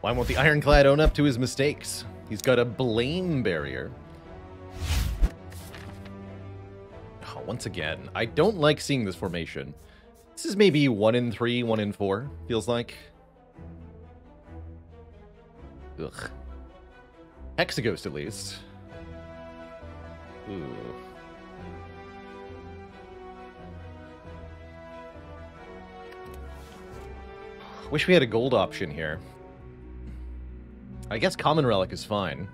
Why won't the Ironclad own up to his mistakes? He's got a blame barrier. Oh, once again, I don't like seeing this formation. This is maybe 1 in 3, 1 in 4, feels like. Ugh. Hexaghost, at least. Ooh. Wish we had a gold option here. I guess Common Relic is fine.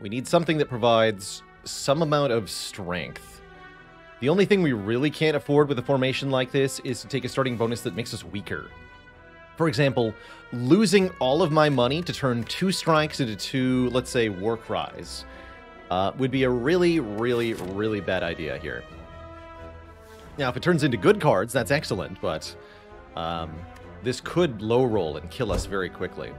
We need something that provides some amount of strength. The only thing we really can't afford with a formation like this is to take a starting bonus that makes us weaker. For example, losing all of my money to turn two strikes into two, let's say, war cries, uh, would be a really, really, really bad idea here. Now, if it turns into good cards, that's excellent, but um, this could low roll and kill us very quickly.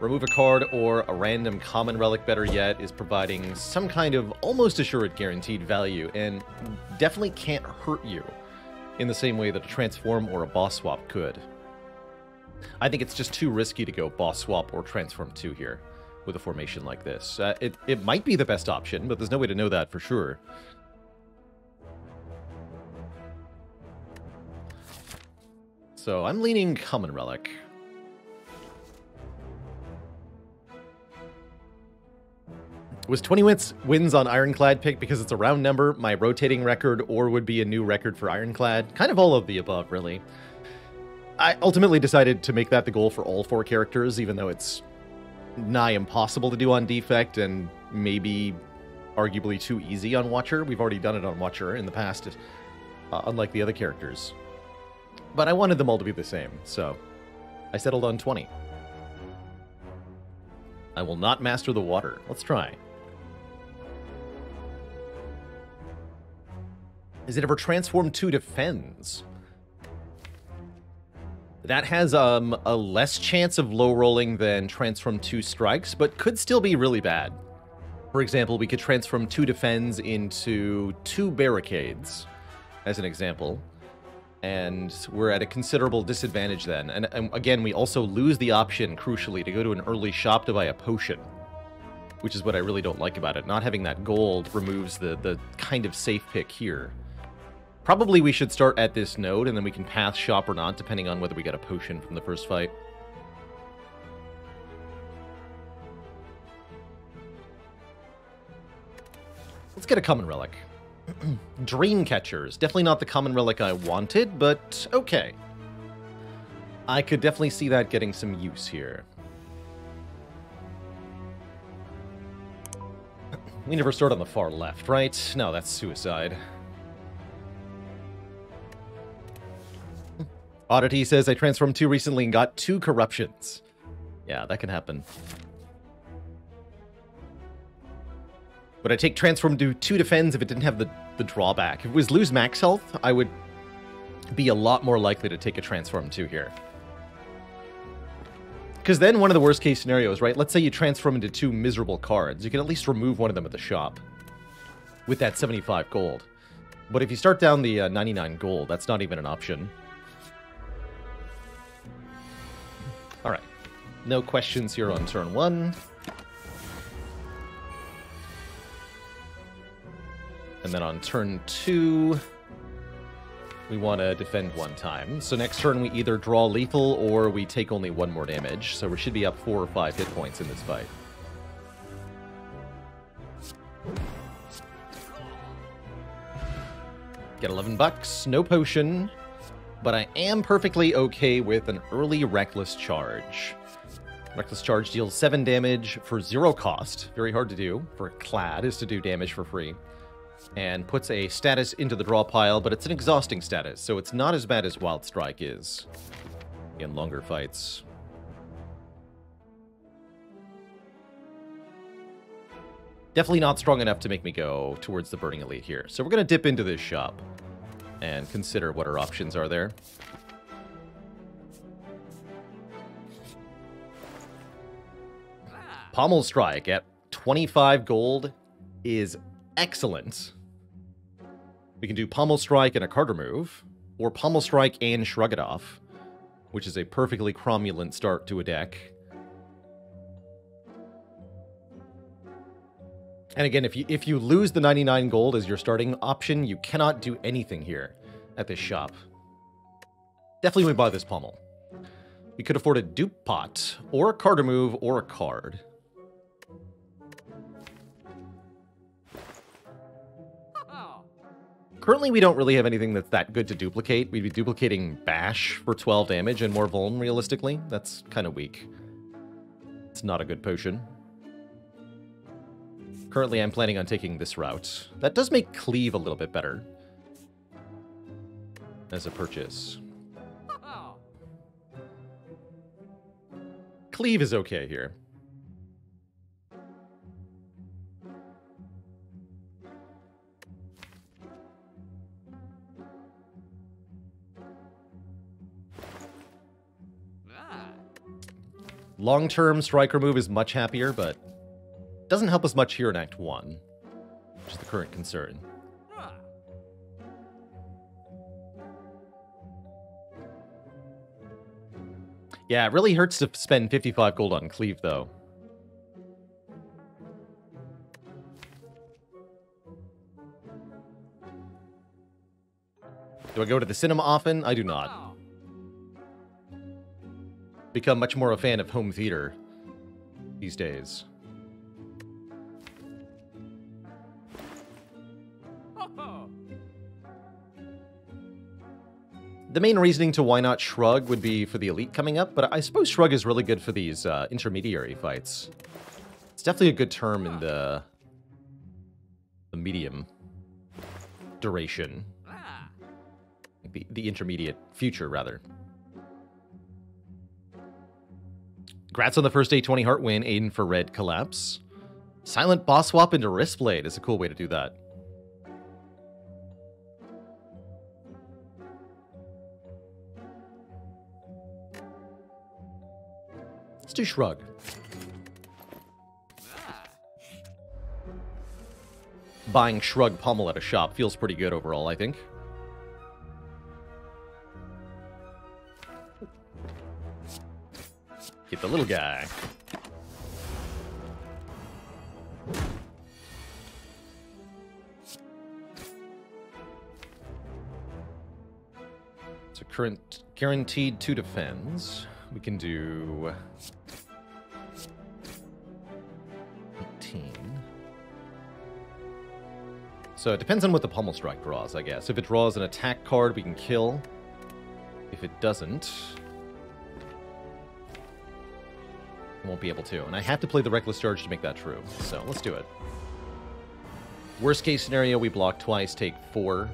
Remove a card or a random common relic, better yet, is providing some kind of almost assured guaranteed value and definitely can't hurt you in the same way that a transform or a boss swap could. I think it's just too risky to go boss swap or transform 2 here with a formation like this. Uh, it, it might be the best option, but there's no way to know that for sure. So I'm leaning Common Relic. Was 20 wins, wins on Ironclad pick because it's a round number, my rotating record, or would be a new record for Ironclad? Kind of all of the above, really. I ultimately decided to make that the goal for all four characters, even though it's nigh impossible to do on Defect and maybe arguably too easy on Watcher. We've already done it on Watcher in the past, uh, unlike the other characters. But I wanted them all to be the same, so I settled on 20. I will not master the water. Let's try. Is it ever transformed to defends? That has um, a less chance of low rolling than transform 2 strikes, but could still be really bad. For example, we could transform 2 defends into 2 barricades, as an example. And we're at a considerable disadvantage then. And, and again, we also lose the option, crucially, to go to an early shop to buy a potion. Which is what I really don't like about it. Not having that gold removes the, the kind of safe pick here. Probably we should start at this node, and then we can path shop or not, depending on whether we get a potion from the first fight. Let's get a common relic. Dream Catchers. Definitely not the common relic I wanted, but okay. I could definitely see that getting some use here. We never start on the far left, right? No, that's suicide. Oddity says, I transformed two recently and got two corruptions. Yeah, that can happen. Would I take transform to two defends if it didn't have the, the drawback? If it was lose max health, I would be a lot more likely to take a transform two here. Because then one of the worst case scenarios, right? Let's say you transform into two miserable cards. You can at least remove one of them at the shop with that 75 gold. But if you start down the uh, 99 gold, that's not even an option. Alright. No questions here on turn one. And then on turn two, we want to defend one time. So next turn we either draw lethal or we take only one more damage. So we should be up four or five hit points in this fight. Get 11 bucks, no potion, but I am perfectly okay with an early Reckless Charge. Reckless Charge deals 7 damage for 0 cost. Very hard to do for a clad is to do damage for free. And puts a status into the draw pile, but it's an exhausting status, so it's not as bad as Wild Strike is in longer fights. Definitely not strong enough to make me go towards the Burning Elite here. So we're going to dip into this shop and consider what our options are there. Pommel Strike at 25 gold is excellent. We can do Pommel Strike and a card remove, or Pommel Strike and Shrug It Off. which is a perfectly cromulent start to a deck. And again, if you if you lose the 99 gold as your starting option, you cannot do anything here at this shop. Definitely would buy this pommel. We could afford a dupe pot, or a card move, or a card. Currently, we don't really have anything that's that good to duplicate. We'd be duplicating Bash for 12 damage and more Vuln, realistically. That's kind of weak. It's not a good potion. Currently, I'm planning on taking this route. That does make Cleave a little bit better. As a purchase. Cleave is okay here. Long-term striker move is much happier, but doesn't help us much here in Act 1, which is the current concern. Yeah, it really hurts to spend 55 gold on Cleave, though. Do I go to the cinema often? I do not. Become much more a fan of home theater these days. The main reasoning to why not Shrug would be for the Elite coming up, but I suppose Shrug is really good for these uh, intermediary fights. It's definitely a good term in the, the medium duration. The, the intermediate future, rather. Grats on the first A20 Heart win, Aiden for red collapse. Silent boss swap into Wristblade is a cool way to do that. Let's do Shrug. Buying Shrug Pommel at a shop feels pretty good overall, I think. The little guy. So current guaranteed two defends. We can do 18. So it depends on what the Pommel Strike draws, I guess. If it draws an attack card, we can kill. If it doesn't, won't be able to. And I have to play the Reckless Charge to make that true. So let's do it. Worst case scenario, we block twice, take four,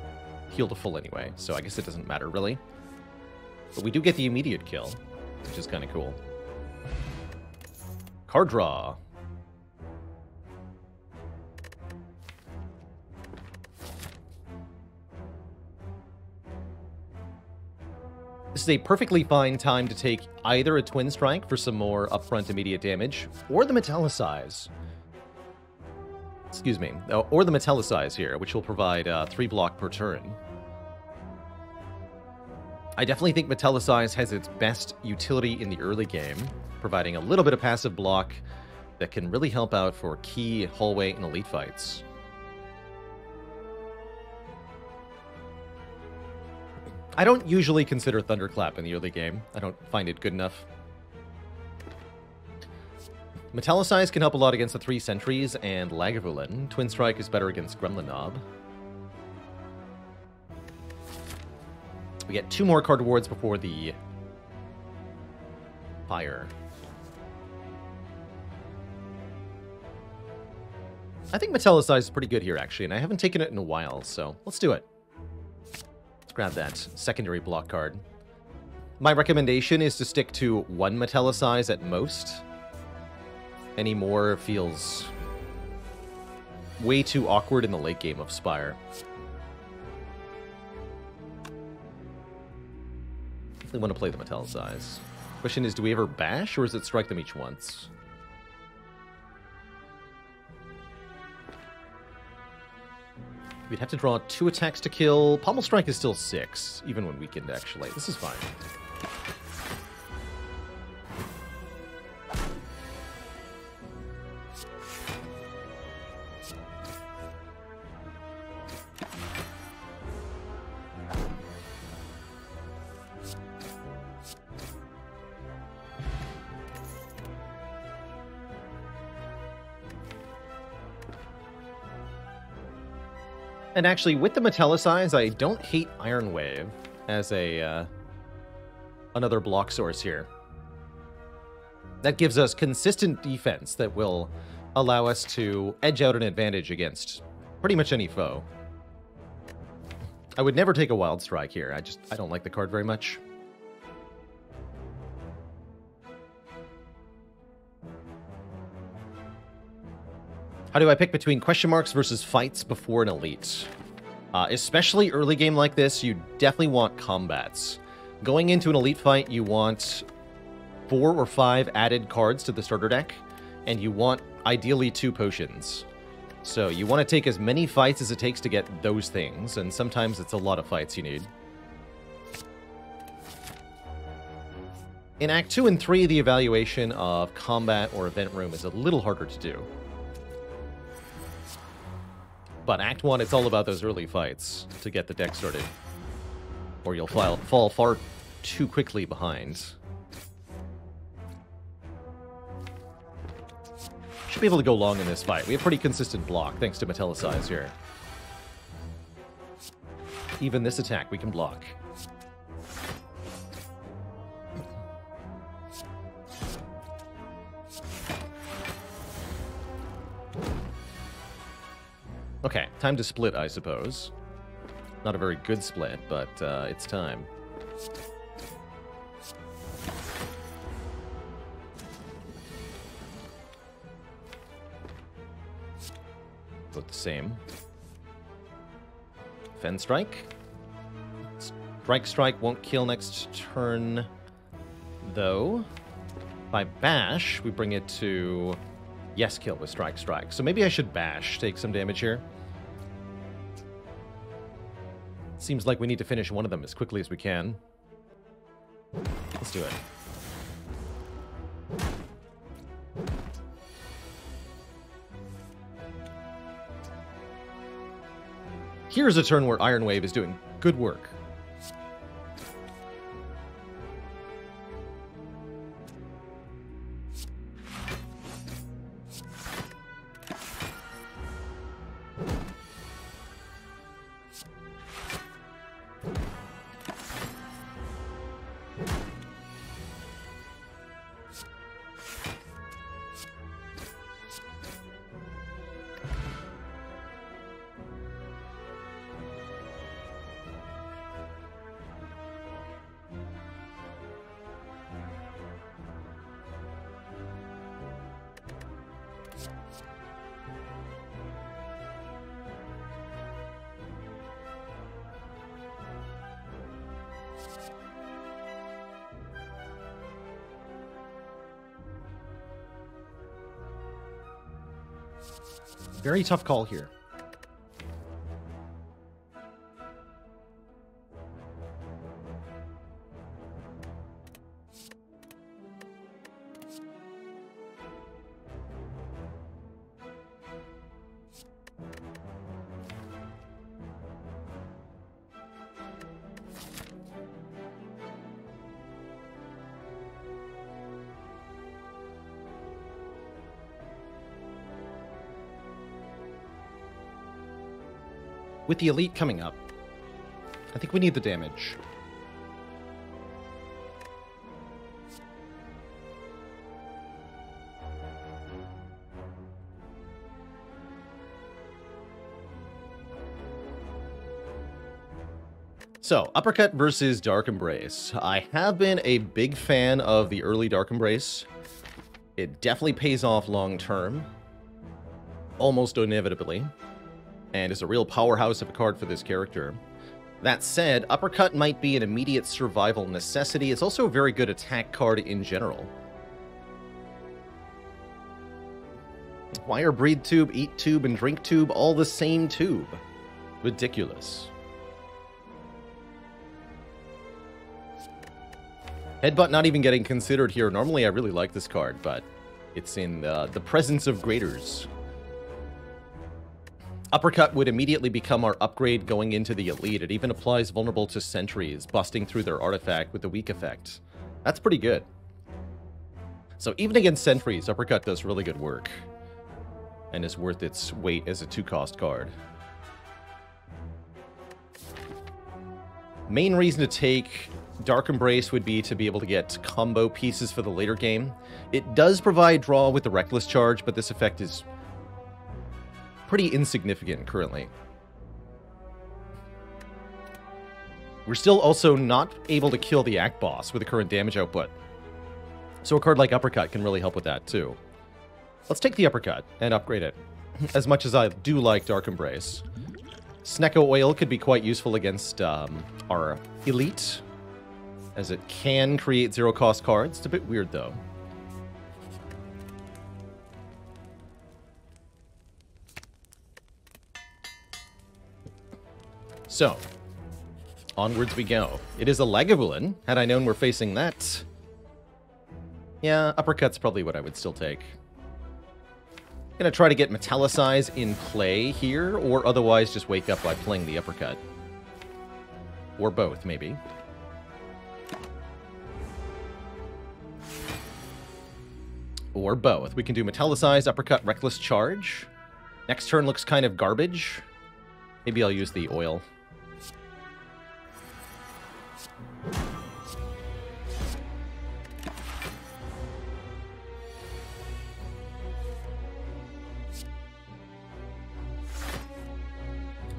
heal to full anyway. So I guess it doesn't matter, really. But we do get the immediate kill, which is kind of cool. Card draw. This is a perfectly fine time to take either a Twin Strike for some more upfront immediate damage, or the Metallicize. Excuse me, uh, or the Metallicize here, which will provide uh, 3 block per turn. I definitely think Metallicize has its best utility in the early game, providing a little bit of passive block that can really help out for key hallway and elite fights. I don't usually consider Thunderclap in the early game. I don't find it good enough. Metallicize can help a lot against the three sentries and Lagavulin. Twin Strike is better against Gremlin Nob. We get two more card rewards before the fire. I think Metallicize is pretty good here, actually, and I haven't taken it in a while, so let's do it. Let's grab that secondary block card. My recommendation is to stick to one Metallicize at most. Any more feels way too awkward in the late game of Spire. Definitely want to play the Metallicize. Question is, do we ever bash, or is it strike them each once? We'd have to draw two attacks to kill. Pommel Strike is still six, even when weakened, actually. This is fine. And actually, with the Metallicize, I don't hate Iron Wave as a uh, another block source here. That gives us consistent defense that will allow us to edge out an advantage against pretty much any foe. I would never take a Wild Strike here. I just, I don't like the card very much. How do I pick between question marks versus fights before an elite? Uh, especially early game like this, you definitely want combats. Going into an elite fight, you want four or five added cards to the starter deck, and you want ideally two potions. So you want to take as many fights as it takes to get those things, and sometimes it's a lot of fights you need. In Act 2 and 3, the evaluation of combat or event room is a little harder to do. But Act 1, it's all about those early fights to get the deck started. Or you'll fall, fall far too quickly behind. Should be able to go long in this fight. We have pretty consistent block, thanks to Metallicize here. Even this attack we can block. Okay, time to split, I suppose. Not a very good split, but uh, it's time. Both the same. Fen Strike. Strike Strike won't kill next turn, though. By Bash, we bring it to Yes, kill with Strike Strike. So maybe I should Bash, take some damage here. Seems like we need to finish one of them as quickly as we can. Let's do it. Here's a turn where Iron Wave is doing good work. Very tough call here. The elite coming up, I think we need the damage. So, Uppercut versus Dark Embrace. I have been a big fan of the early Dark Embrace. It definitely pays off long term. Almost inevitably and is a real powerhouse of a card for this character. That said, Uppercut might be an immediate survival necessity. It's also a very good attack card in general. Why are Breathe Tube, Eat Tube, and Drink Tube all the same tube? Ridiculous. Headbutt not even getting considered here. Normally I really like this card, but it's in uh, the presence of graders. Uppercut would immediately become our upgrade going into the Elite. It even applies vulnerable to sentries, busting through their artifact with the weak effect. That's pretty good. So even against sentries, Uppercut does really good work. And is worth its weight as a two-cost card. Main reason to take Dark Embrace would be to be able to get combo pieces for the later game. It does provide draw with the Reckless Charge, but this effect is pretty insignificant currently. We're still also not able to kill the Act Boss with the current damage output. So a card like Uppercut can really help with that too. Let's take the Uppercut and upgrade it. As much as I do like Dark Embrace. Snecko Oil could be quite useful against um, our Elite, as it can create zero-cost cards. It's a bit weird, though. So, onwards we go. It is a Lagavulin. Had I known we're facing that... Yeah, uppercut's probably what I would still take. Gonna try to get Metallicize in play here, or otherwise just wake up by playing the uppercut. Or both, maybe. Or both. We can do Metallicize, Uppercut, Reckless Charge. Next turn looks kind of garbage. Maybe I'll use the oil.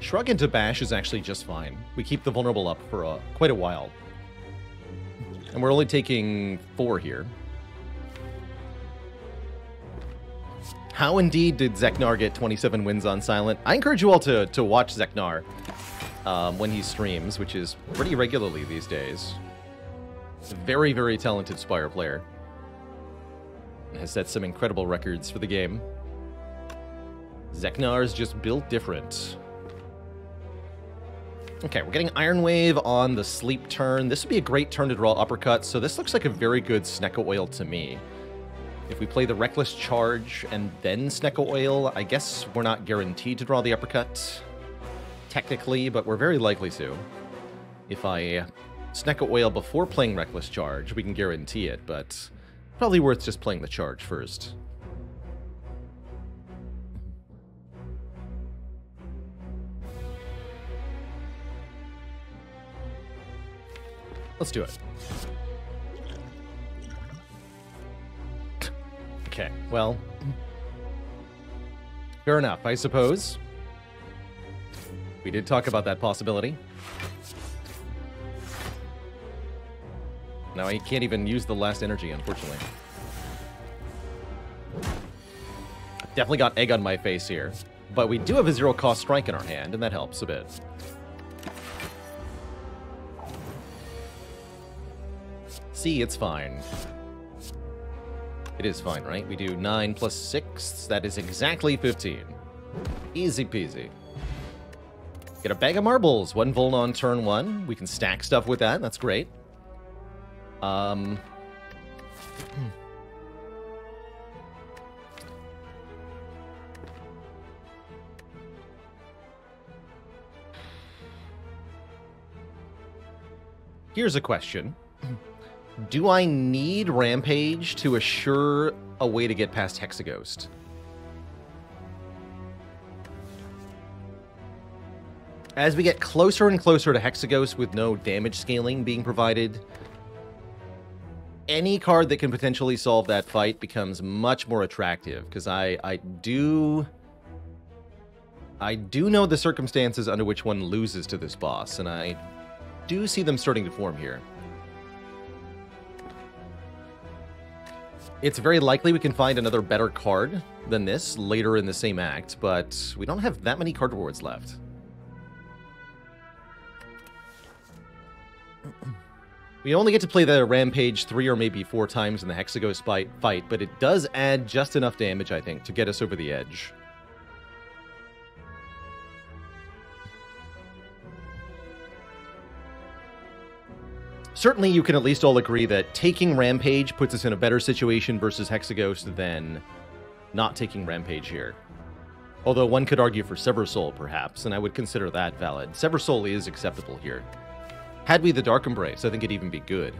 Shrug into Bash is actually just fine. We keep the vulnerable up for uh, quite a while. And we're only taking four here. How indeed did Xecnar get 27 wins on Silent? I encourage you all to, to watch Xecnar um, when he streams, which is pretty regularly these days. Very, very talented Spire player. Has set some incredible records for the game. Xecnar is just built different. Okay, we're getting Iron Wave on the sleep turn. This would be a great turn to draw uppercut, so this looks like a very good Snecko Oil to me. If we play the Reckless Charge and then Snecko Oil, I guess we're not guaranteed to draw the uppercut, technically, but we're very likely to. If I Snecko Oil before playing Reckless Charge, we can guarantee it, but probably worth just playing the charge first. Let's do it. Okay, well... Fair enough, I suppose. We did talk about that possibility. Now I can't even use the last energy, unfortunately. Definitely got egg on my face here. But we do have a zero-cost strike in our hand, and that helps a bit. See, it's fine. It is fine, right? We do 9 plus 6. That is exactly 15. Easy peasy. Get a bag of marbles. One Vuln on turn one. We can stack stuff with that. That's great. Um... Here's a question. Do I need Rampage to assure a way to get past Hexaghost? As we get closer and closer to Hexaghost with no damage scaling being provided, any card that can potentially solve that fight becomes much more attractive, because I, I do... I do know the circumstances under which one loses to this boss, and I do see them starting to form here. It's very likely we can find another better card than this later in the same act, but we don't have that many card rewards left. We only get to play the Rampage three or maybe four times in the Hexaghost fight, but it does add just enough damage, I think, to get us over the edge. certainly you can at least all agree that taking Rampage puts us in a better situation versus Hexaghost than not taking Rampage here. Although one could argue for Sever Soul, perhaps, and I would consider that valid. Sever Soul is acceptable here. Had we the Dark Embrace, I think it'd even be good.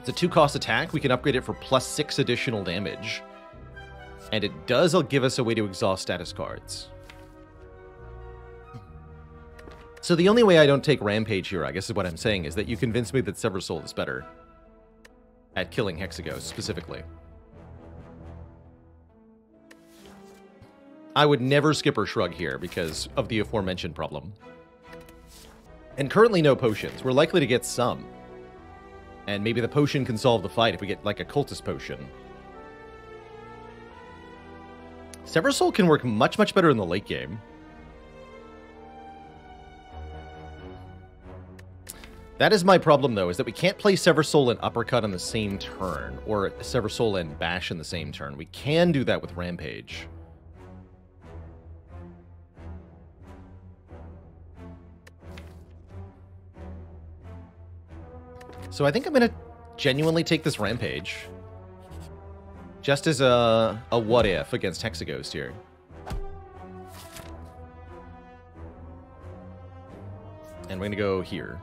It's a two-cost attack. We can upgrade it for plus six additional damage. And it does give us a way to exhaust status cards. So the only way I don't take Rampage here, I guess is what I'm saying, is that you convince me that Seversoul is better. At killing Hexaghost, specifically. I would never skip or shrug here because of the aforementioned problem. And currently no potions. We're likely to get some. And maybe the potion can solve the fight if we get, like, a cultist potion. Seversoul can work much, much better in the late game. That is my problem, though, is that we can't play Seversoul and Uppercut on the same turn, or Seversoul and Bash in the same turn. We can do that with Rampage. So I think I'm going to genuinely take this Rampage. Just as a, a what if against Hexaghost here. And we're going to go here.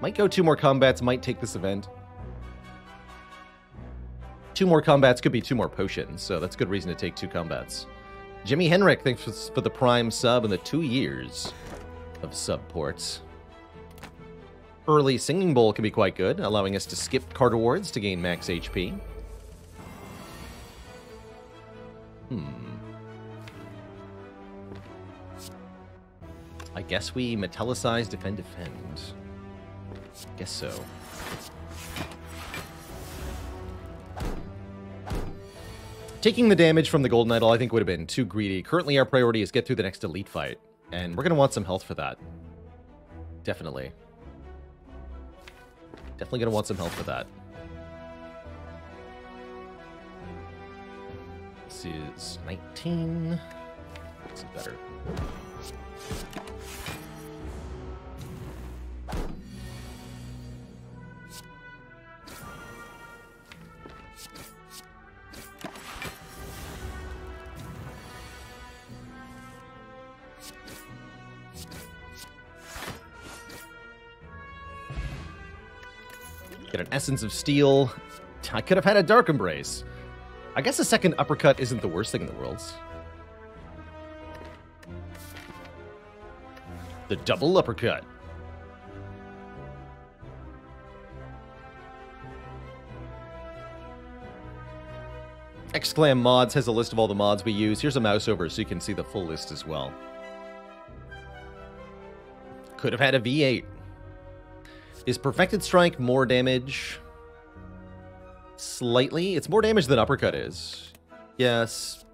Might go two more combats, might take this event. Two more combats could be two more potions, so that's good reason to take two combats. Jimmy Henrik, thanks for the prime sub and the two years of sub ports. Early Singing Bowl can be quite good, allowing us to skip card awards to gain max HP. Hmm. I guess we metallicize, defend, defend. Guess so. Taking the damage from the Golden Idol I think would have been too greedy. Currently our priority is get through the next Elite fight, and we're going to want some health for that. Definitely. Definitely to want some help for that. This is 19. This is better. Essence of Steel. I could have had a Dark Embrace. I guess a second uppercut isn't the worst thing in the world. The double uppercut. Exclam Mods has a list of all the mods we use. Here's a mouse over so you can see the full list as well. Could have had a V8. Is Perfected Strike more damage? Slightly. It's more damage than Uppercut is. Yes.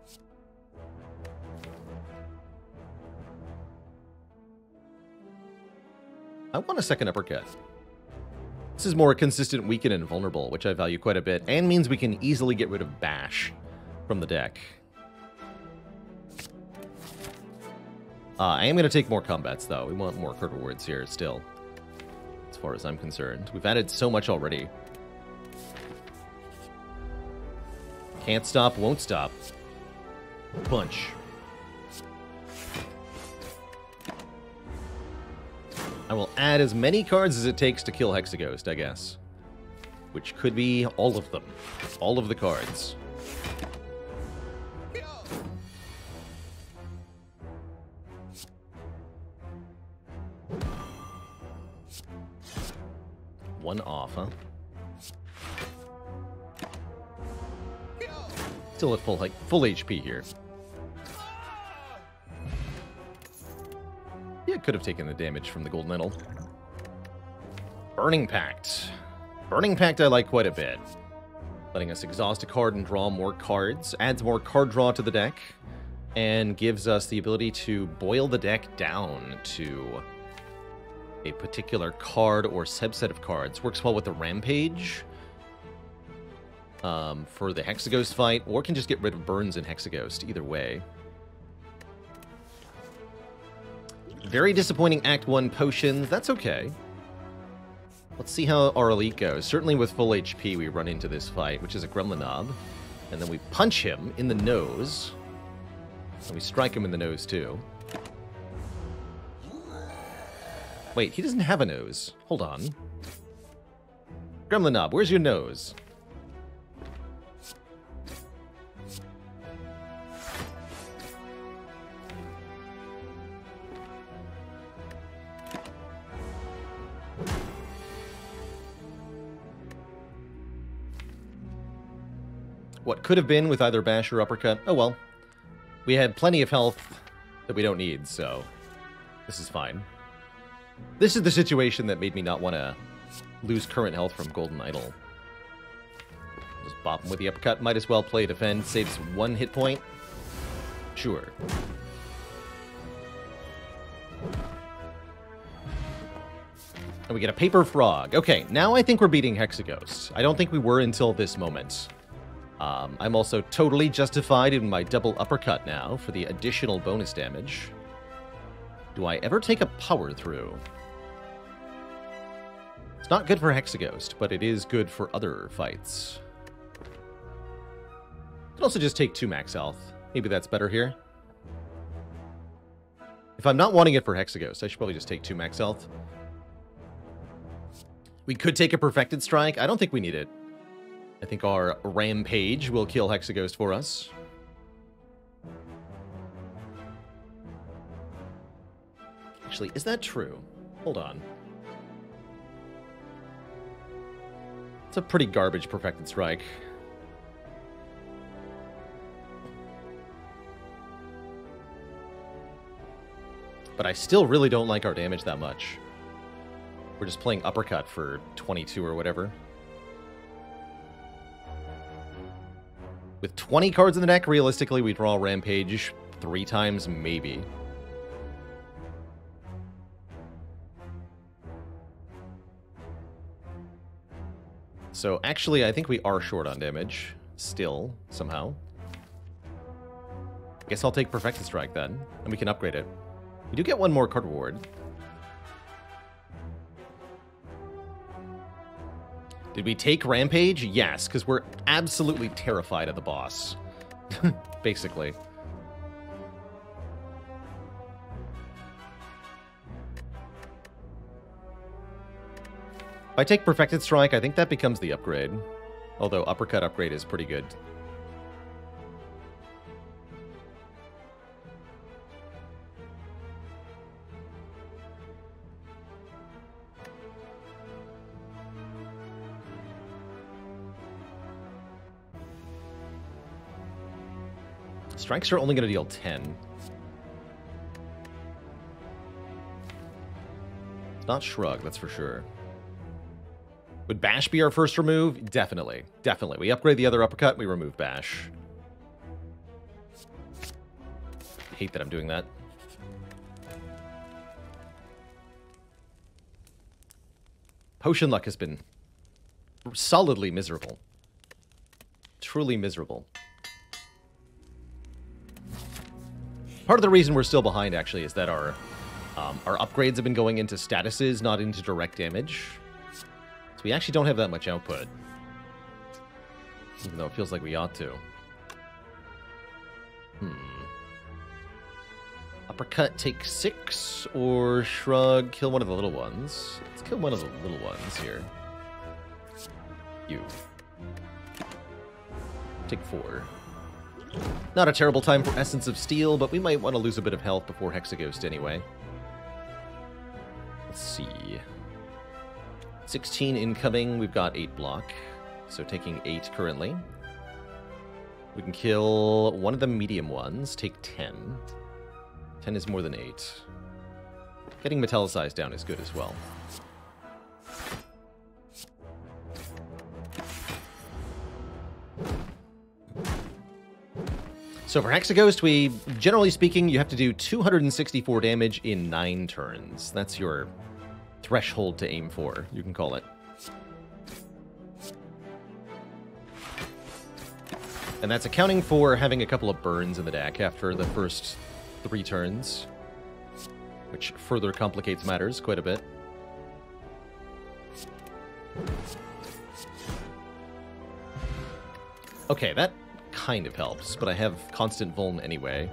I want a second Uppercut. This is more consistent, weaken, and vulnerable, which I value quite a bit, and means we can easily get rid of Bash from the deck. Uh, I am going to take more combats, though. We want more card rewards here still far as I'm concerned. We've added so much already. Can't stop, won't stop. Punch. I will add as many cards as it takes to kill Hexaghost, I guess. Which could be all of them. All of the cards. One off, huh? Still at full like full HP here. Yeah, could have taken the damage from the Golden Idol. Burning Pact. Burning Pact I like quite a bit. Letting us exhaust a card and draw more cards. Adds more card draw to the deck. And gives us the ability to boil the deck down to a particular card or subset of cards. Works well with the Rampage um, for the Hexaghost fight, or can just get rid of Burns and Hexaghost, either way. Very disappointing Act 1 potions. That's okay. Let's see how our elite goes. Certainly with full HP, we run into this fight, which is a Gremlin Nob. And then we punch him in the nose. And we strike him in the nose, too. Wait, he doesn't have a nose. Hold on. Gremlin Nob, where's your nose? What could have been with either bash or uppercut, oh well. We had plenty of health that we don't need, so this is fine. This is the situation that made me not want to lose current health from Golden Idol. Just bop him with the uppercut. Might as well play defend. Saves one hit point. Sure. And we get a paper frog. Okay, now I think we're beating Hexaghost. I don't think we were until this moment. Um, I'm also totally justified in my double uppercut now for the additional bonus damage. Do I ever take a power through? It's not good for Hexaghost, but it is good for other fights. Could also just take two max health. Maybe that's better here. If I'm not wanting it for Hexaghost, I should probably just take two max health. We could take a Perfected Strike. I don't think we need it. I think our Rampage will kill Hexaghost for us. Actually, is that true? Hold on. It's a pretty garbage Perfected Strike. But I still really don't like our damage that much. We're just playing Uppercut for 22 or whatever. With 20 cards in the deck, realistically, we draw Rampage three times, maybe. So actually, I think we are short on damage. Still, somehow. Guess I'll take Perfected Strike then, and we can upgrade it. We do get one more card reward. Did we take Rampage? Yes, because we're absolutely terrified of the boss. Basically. I take Perfected Strike, I think that becomes the upgrade. Although Uppercut upgrade is pretty good. Strikes are only going to deal 10. Not Shrug, that's for sure. Would Bash be our first remove? Definitely. Definitely. We upgrade the other uppercut, we remove Bash. hate that I'm doing that. Potion luck has been solidly miserable. Truly miserable. Part of the reason we're still behind, actually, is that our um, our upgrades have been going into statuses, not into direct damage. So we actually don't have that much output. Even though it feels like we ought to. Hmm. Uppercut, take six, or shrug, kill one of the little ones. Let's kill one of the little ones here. You. Take four. Not a terrible time for Essence of Steel, but we might want to lose a bit of health before Hexaghost anyway. Let's see. 16 incoming, we've got 8 block, so taking 8 currently. We can kill one of the medium ones, take 10. 10 is more than 8. Getting Metallicized down is good as well. So for Hexaghost, we, generally speaking, you have to do 264 damage in 9 turns. That's your threshold to aim for, you can call it. And that's accounting for having a couple of burns in the deck after the first three turns, which further complicates matters quite a bit. Okay, that kind of helps, but I have constant vuln anyway.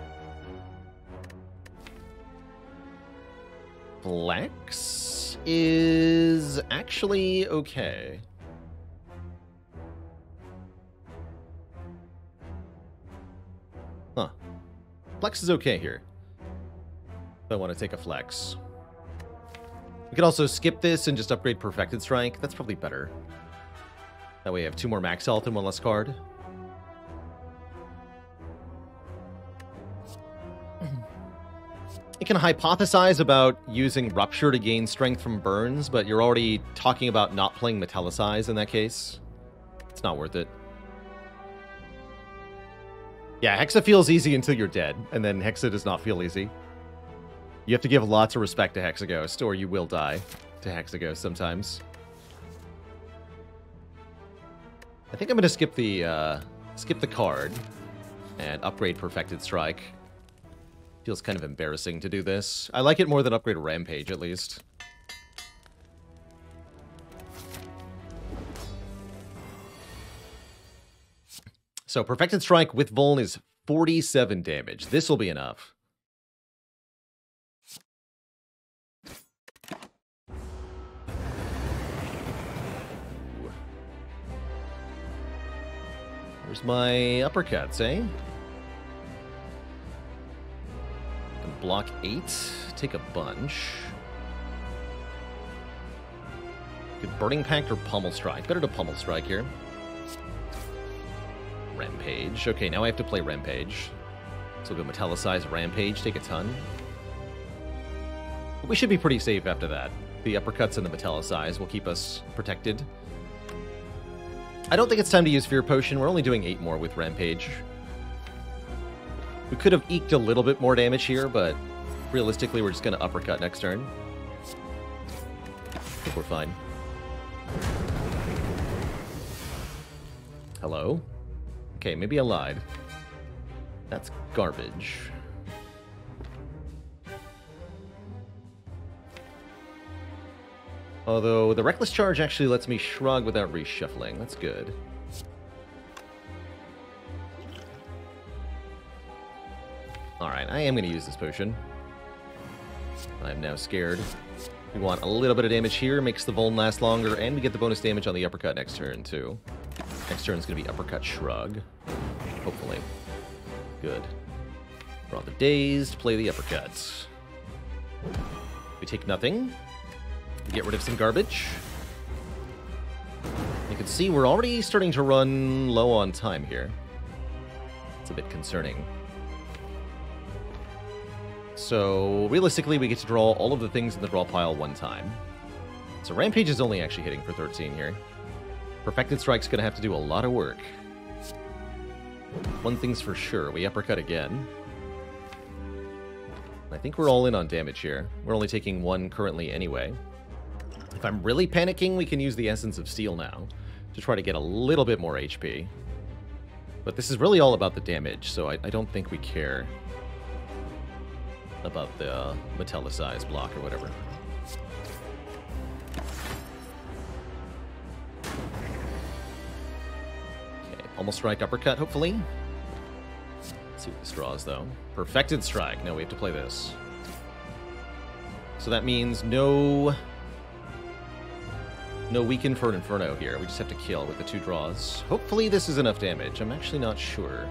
Flex is actually okay. Huh. Flex is okay here. I want to take a flex. We could also skip this and just upgrade Perfected Strike. That's probably better. That way I have two more max health and one less card. Can hypothesize about using Rupture to gain strength from burns, but you're already talking about not playing Metallicize in that case. It's not worth it. Yeah, Hexa feels easy until you're dead, and then Hexa does not feel easy. You have to give lots of respect to Hexaghost, or you will die to Hexaghost sometimes. I think I'm going to skip the uh, skip the card and upgrade Perfected Strike. Feels kind of embarrassing to do this. I like it more than upgrade Rampage, at least. So Perfected Strike with Vuln is 47 damage. This will be enough. Where's my uppercuts, eh? Block eight, take a bunch. Good Burning Pact or Pommel Strike? Better to Pommel Strike here. Rampage. Okay, now I have to play Rampage. So we'll go Metallicize Rampage, take a ton. We should be pretty safe after that. The uppercuts and the Metallicize will keep us protected. I don't think it's time to use Fear Potion. We're only doing 8 more with Rampage. We could have eked a little bit more damage here, but realistically, we're just going to uppercut next turn. I think we're fine. Hello? Okay, maybe I lied. That's garbage. Although, the Reckless Charge actually lets me shrug without reshuffling. That's good. Alright, I am going to use this potion. I'm now scared. We want a little bit of damage here, makes the Vuln last longer, and we get the bonus damage on the uppercut next turn, too. Next turn is going to be uppercut shrug. Hopefully. Good. Draw the dazed, play the uppercuts. We take nothing. We get rid of some garbage. You can see we're already starting to run low on time here. It's a bit concerning. So realistically, we get to draw all of the things in the draw pile one time. So Rampage is only actually hitting for 13 here. Perfected Strike's going to have to do a lot of work. One thing's for sure, we uppercut again. I think we're all in on damage here. We're only taking one currently anyway. If I'm really panicking, we can use the Essence of Steel now to try to get a little bit more HP. But this is really all about the damage, so I, I don't think we care about the uh, metallicize block or whatever. Okay, almost strike uppercut, hopefully. Let's see what this draws, though. Perfected strike. No, we have to play this. So that means no... No weaken for an Inferno here. We just have to kill with the two draws. Hopefully this is enough damage. I'm actually not sure.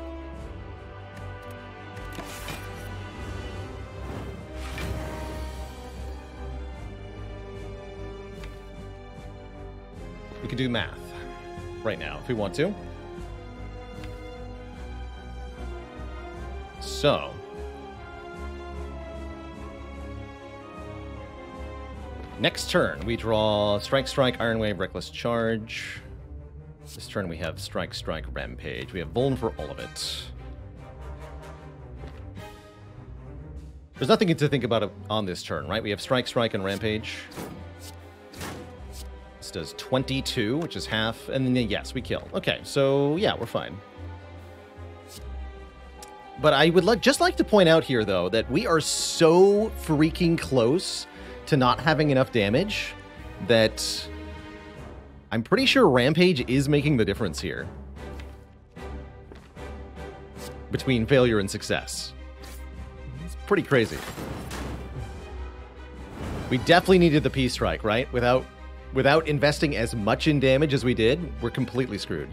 We can do math right now if we want to. So. Next turn, we draw Strike, Strike, Iron Wave, Reckless Charge. This turn we have Strike, Strike, Rampage. We have Vuln for all of it. There's nothing to think about on this turn, right? We have Strike, Strike, and Rampage. This does 22, which is half, and then yes, we kill. Okay, so yeah, we're fine. But I would like just like to point out here, though, that we are so freaking close to not having enough damage that I'm pretty sure Rampage is making the difference here between failure and success. It's pretty crazy. We definitely needed the Peace Strike, right? Without without investing as much in damage as we did, we're completely screwed.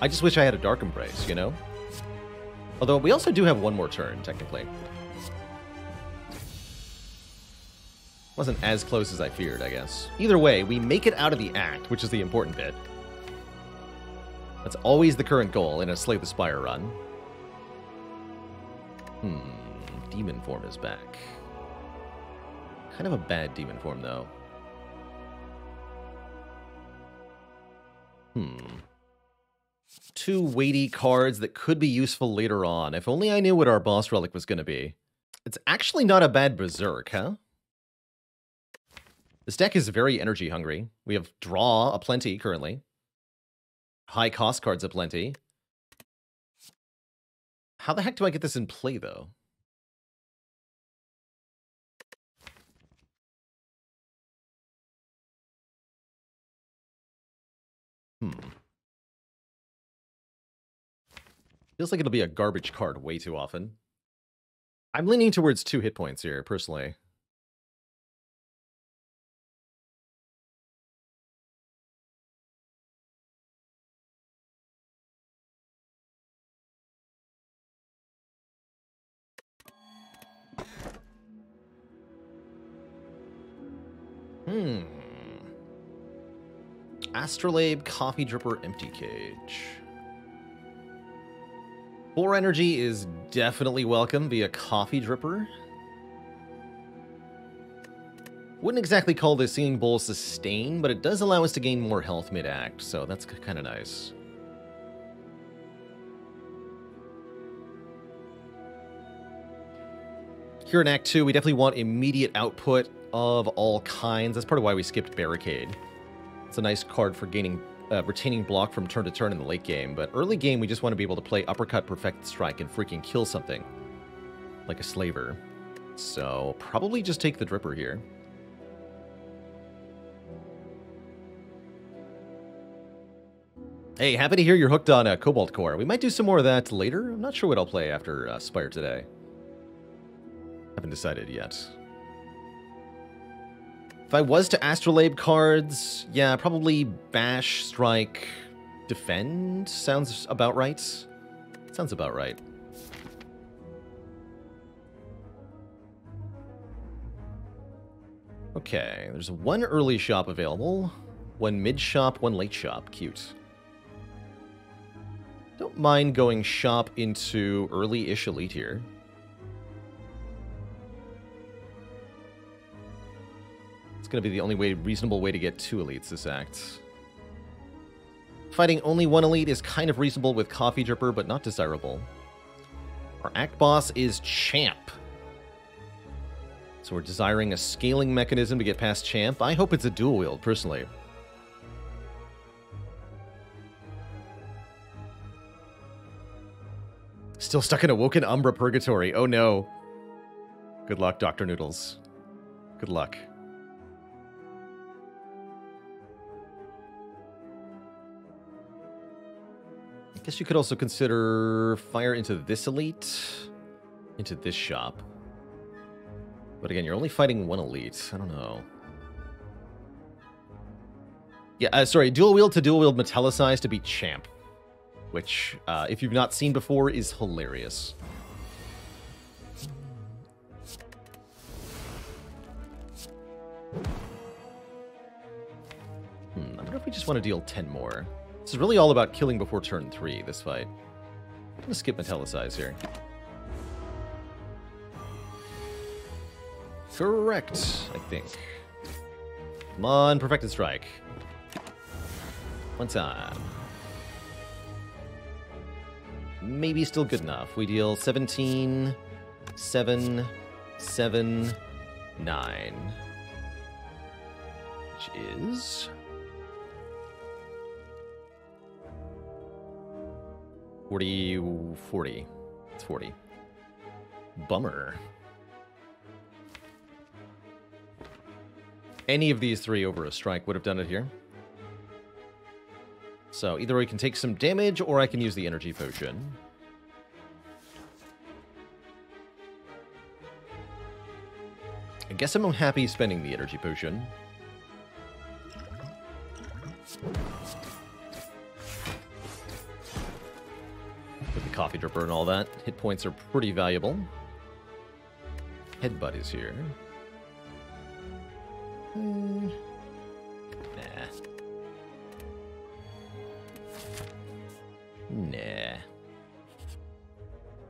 I just wish I had a Dark Embrace, you know? Although we also do have one more turn, technically. Wasn't as close as I feared, I guess. Either way, we make it out of the act, which is the important bit. That's always the current goal in a Slay the Spire run. Hmm, demon form is back. Kind of a bad demon form, though. Hmm. Two weighty cards that could be useful later on. If only I knew what our boss relic was going to be. It's actually not a bad Berserk, huh? This deck is very energy hungry. We have draw aplenty currently. High cost cards aplenty. How the heck do I get this in play, though? Hmm. Feels like it'll be a garbage card way too often. I'm leaning towards two hit points here, personally. Astrolabe, Coffee Dripper, Empty Cage. Four energy is definitely welcome via Coffee Dripper. Wouldn't exactly call this Singing Bowl sustain, but it does allow us to gain more health mid-act, so that's kind of nice. Here in Act 2, we definitely want immediate output of all kinds. That's part of why we skipped Barricade. It's a nice card for gaining, uh, retaining block from turn to turn in the late game, but early game we just want to be able to play Uppercut, Perfect Strike, and freaking kill something. Like a Slaver. So, probably just take the Dripper here. Hey, happy to hear you're hooked on uh, Cobalt Core. We might do some more of that later. I'm not sure what I'll play after uh, Spire today. Haven't decided yet. If I was to Astrolabe cards, yeah, probably Bash, Strike, Defend sounds about right. Sounds about right. Okay, there's one early shop available, one mid shop, one late shop. Cute. Don't mind going shop into early-ish elite here. Going to be the only way, reasonable way to get two elites this act. Fighting only one elite is kind of reasonable with Coffee Dripper, but not desirable. Our act boss is Champ. So we're desiring a scaling mechanism to get past Champ. I hope it's a dual wield, personally. Still stuck in Awoken Umbra Purgatory. Oh no. Good luck, Dr. Noodles. Good luck. Guess you could also consider fire into this elite, into this shop. But again, you're only fighting one elite. I don't know. Yeah, uh, sorry, dual wield to dual wield metallicize to be champ. Which, uh, if you've not seen before, is hilarious. Hmm, I wonder if we just want to deal 10 more. This is really all about killing before turn 3, this fight. I'm gonna skip Metallicize here. Correct, I think. Come on, Perfected Strike. One time. Maybe still good enough. We deal 17, 7, 7, 9. Which is... 40, 40. It's 40. Bummer. Any of these three over a strike would have done it here. So either I can take some damage or I can use the energy potion. I guess I'm happy spending the energy potion. Coffee Dripper and all that. Hit points are pretty valuable. Headbutt is here. Hmm. Nah. Nah.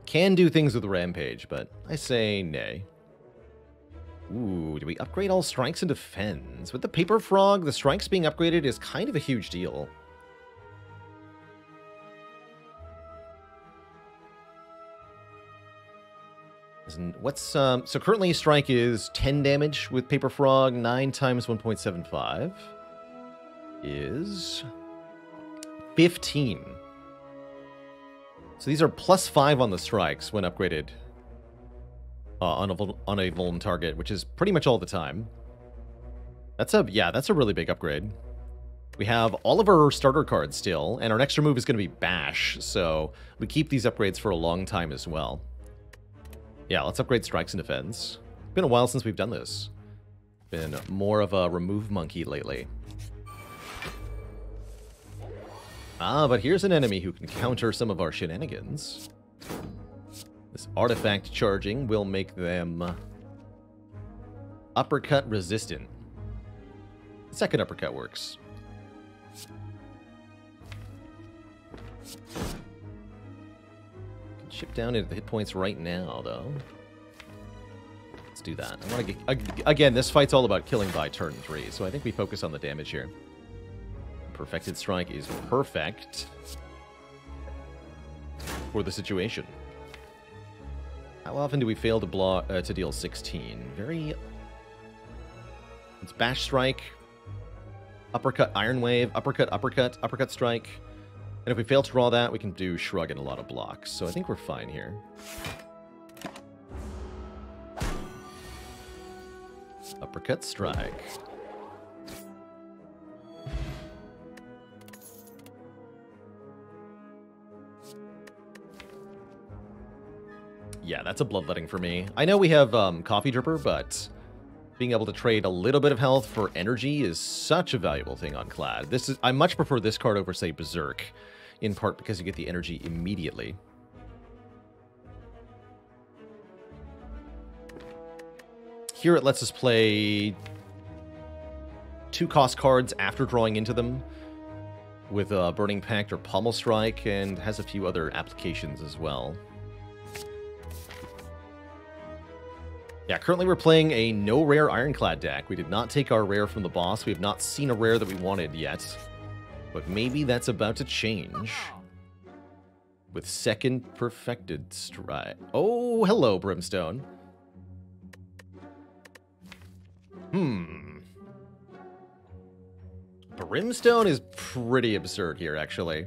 Can do things with Rampage, but I say nay. Ooh, do we upgrade all strikes and defends? With the Paper Frog, the strikes being upgraded is kind of a huge deal. What's um so currently strike is 10 damage with Paper Frog, 9 times 1.75 is 15. So these are plus 5 on the strikes when upgraded uh, on a on a Vuln target, which is pretty much all the time. That's a yeah, that's a really big upgrade. We have all of our starter cards still, and our next move is going to be Bash, so we keep these upgrades for a long time as well. Yeah, let's upgrade Strikes and Defense. Been a while since we've done this. Been more of a remove monkey lately. Ah, but here's an enemy who can counter some of our shenanigans. This artifact charging will make them uppercut resistant. Second uppercut works. Chip down into the hit points right now, though. Let's do that. I want to get again. This fight's all about killing by turn three, so I think we focus on the damage here. Perfected strike is perfect for the situation. How often do we fail to block uh, to deal 16? Very. It's bash strike, uppercut, iron wave, uppercut, uppercut, uppercut strike. And if we fail to draw that, we can do Shrug and a lot of blocks. So I think we're fine here. Uppercut Strike. Yeah, that's a bloodletting for me. I know we have um, Coffee Dripper, but being able to trade a little bit of health for energy is such a valuable thing on Clad. This is I much prefer this card over, say, Berserk in part because you get the energy immediately. Here it lets us play two cost cards after drawing into them with a Burning Pact or Pommel Strike, and has a few other applications as well. Yeah, currently we're playing a no rare Ironclad deck. We did not take our rare from the boss. We have not seen a rare that we wanted yet. But maybe that's about to change. With second perfected strike. Oh, hello, Brimstone. Hmm. Brimstone is pretty absurd here, actually.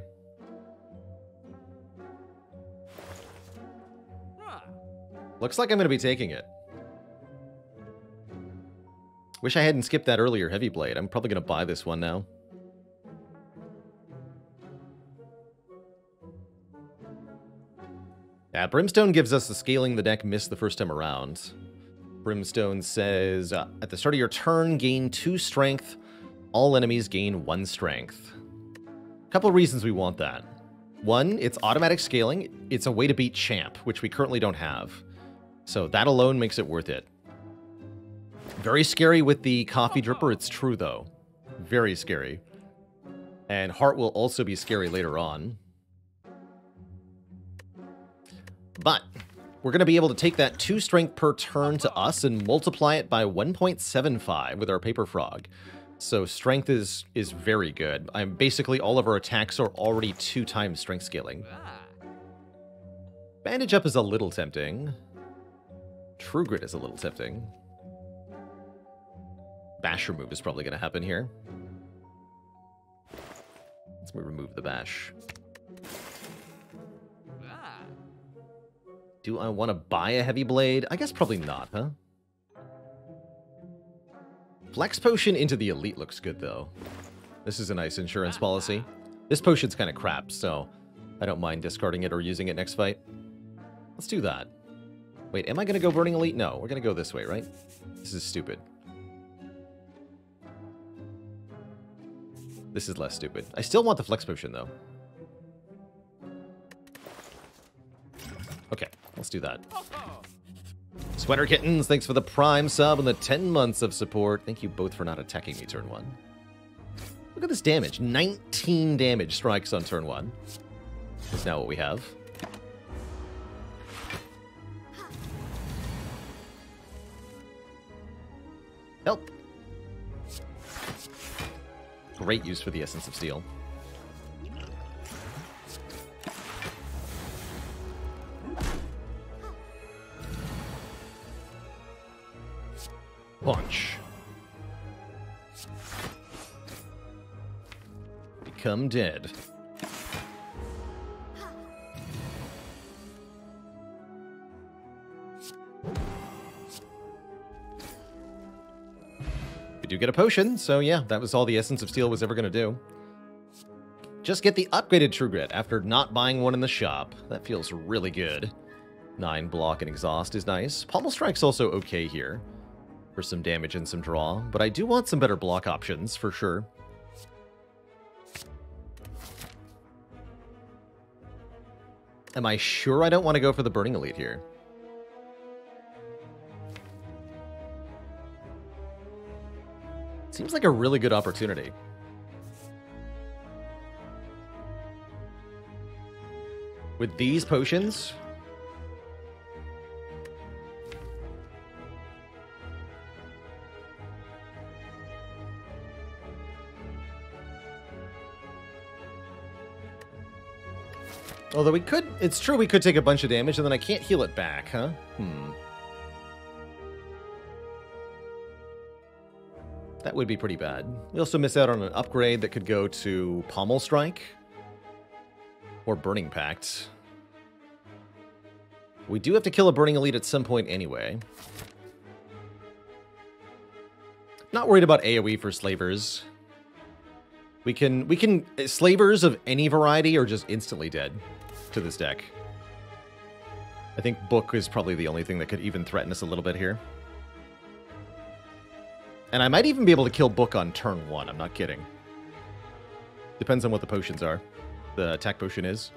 Looks like I'm going to be taking it. Wish I hadn't skipped that earlier Heavy Blade. I'm probably going to buy this one now. Yeah, Brimstone gives us the scaling the deck missed the first time around. Brimstone says, uh, at the start of your turn, gain 2 strength. All enemies gain 1 strength. A couple reasons we want that. One, it's automatic scaling. It's a way to beat Champ, which we currently don't have. So that alone makes it worth it. Very scary with the Coffee Dripper, it's true though. Very scary. And Heart will also be scary later on. But we're going to be able to take that 2 strength per turn to us and multiply it by 1.75 with our Paper Frog. So strength is is very good. I'm basically all of our attacks are already two times strength scaling. Bandage up is a little tempting. True Grit is a little tempting. Bash remove is probably going to happen here. Let's remove the bash. Do I want to buy a heavy blade? I guess probably not, huh? Flex potion into the elite looks good, though. This is a nice insurance policy. This potion's kind of crap, so I don't mind discarding it or using it next fight. Let's do that. Wait, am I going to go Burning Elite? No, we're going to go this way, right? This is stupid. This is less stupid. I still want the Flex Potion, though. Okay, Let's do that. Sweater Kittens, thanks for the Prime sub and the 10 months of support. Thank you both for not attacking me turn one. Look at this damage. 19 damage strikes on turn one. Is now what we have. Help. Great use for the Essence of Steel. Punch. Become dead. We do get a potion, so yeah, that was all the Essence of Steel was ever going to do. Just get the upgraded True Grit after not buying one in the shop. That feels really good. 9 block and exhaust is nice. Pommel Strike's also okay here for some damage and some draw, but I do want some better block options for sure. Am I sure I don't want to go for the Burning Elite here? Seems like a really good opportunity. With these potions, Although we could, it's true we could take a bunch of damage and then I can't heal it back, huh? Hmm. That would be pretty bad. We also miss out on an upgrade that could go to Pommel Strike or Burning Pact. We do have to kill a Burning Elite at some point anyway. Not worried about AoE for Slavers. We can, we can, Slavers of any variety are just instantly dead to this deck. I think Book is probably the only thing that could even threaten us a little bit here. And I might even be able to kill Book on turn one, I'm not kidding. Depends on what the potions are. The attack potion is.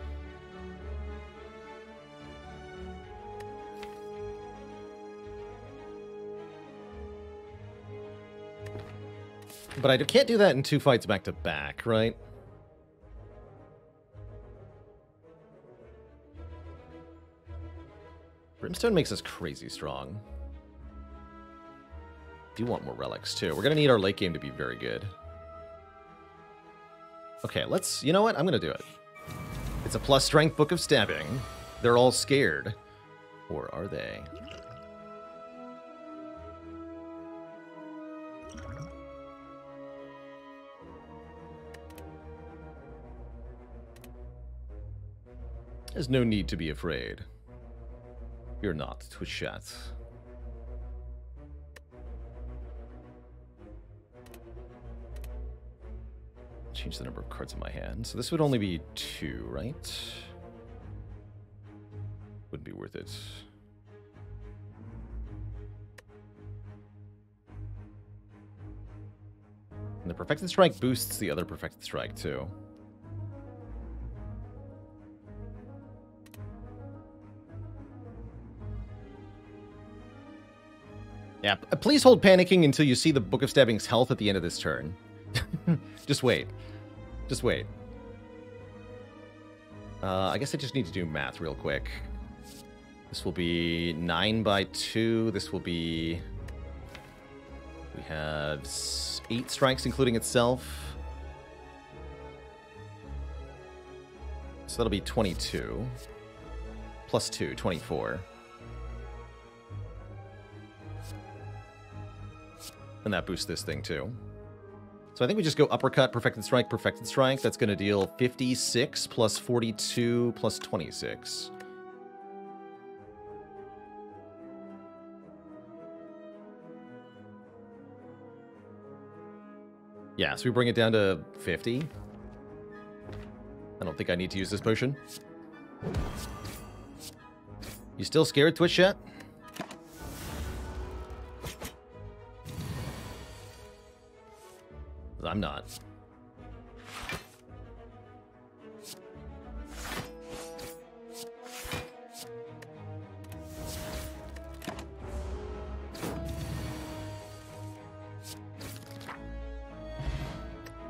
But I can't do that in two fights back to back, right? Brimstone makes us crazy strong. Do you want more relics, too. We're going to need our late game to be very good. Okay, let's... You know what? I'm going to do it. It's a plus strength book of stabbing. They're all scared. Or are they? There's no need to be afraid. You're not, Twitch chat. Change the number of cards in my hand. So this would only be two, right? Wouldn't be worth it. And the Perfected Strike boosts the other Perfected Strike, too. Yeah, please hold panicking until you see the Book of Stabbing's health at the end of this turn. just wait. Just wait. Uh, I guess I just need to do math real quick. This will be 9 by 2. This will be... We have 8 strikes, including itself. So that'll be 22. Plus 2, 24. And that boosts this thing too. So I think we just go uppercut, perfected strike, perfected strike. That's going to deal 56 plus 42 plus 26. Yeah, so we bring it down to 50. I don't think I need to use this potion. You still scared, Twitch chat? I'm not.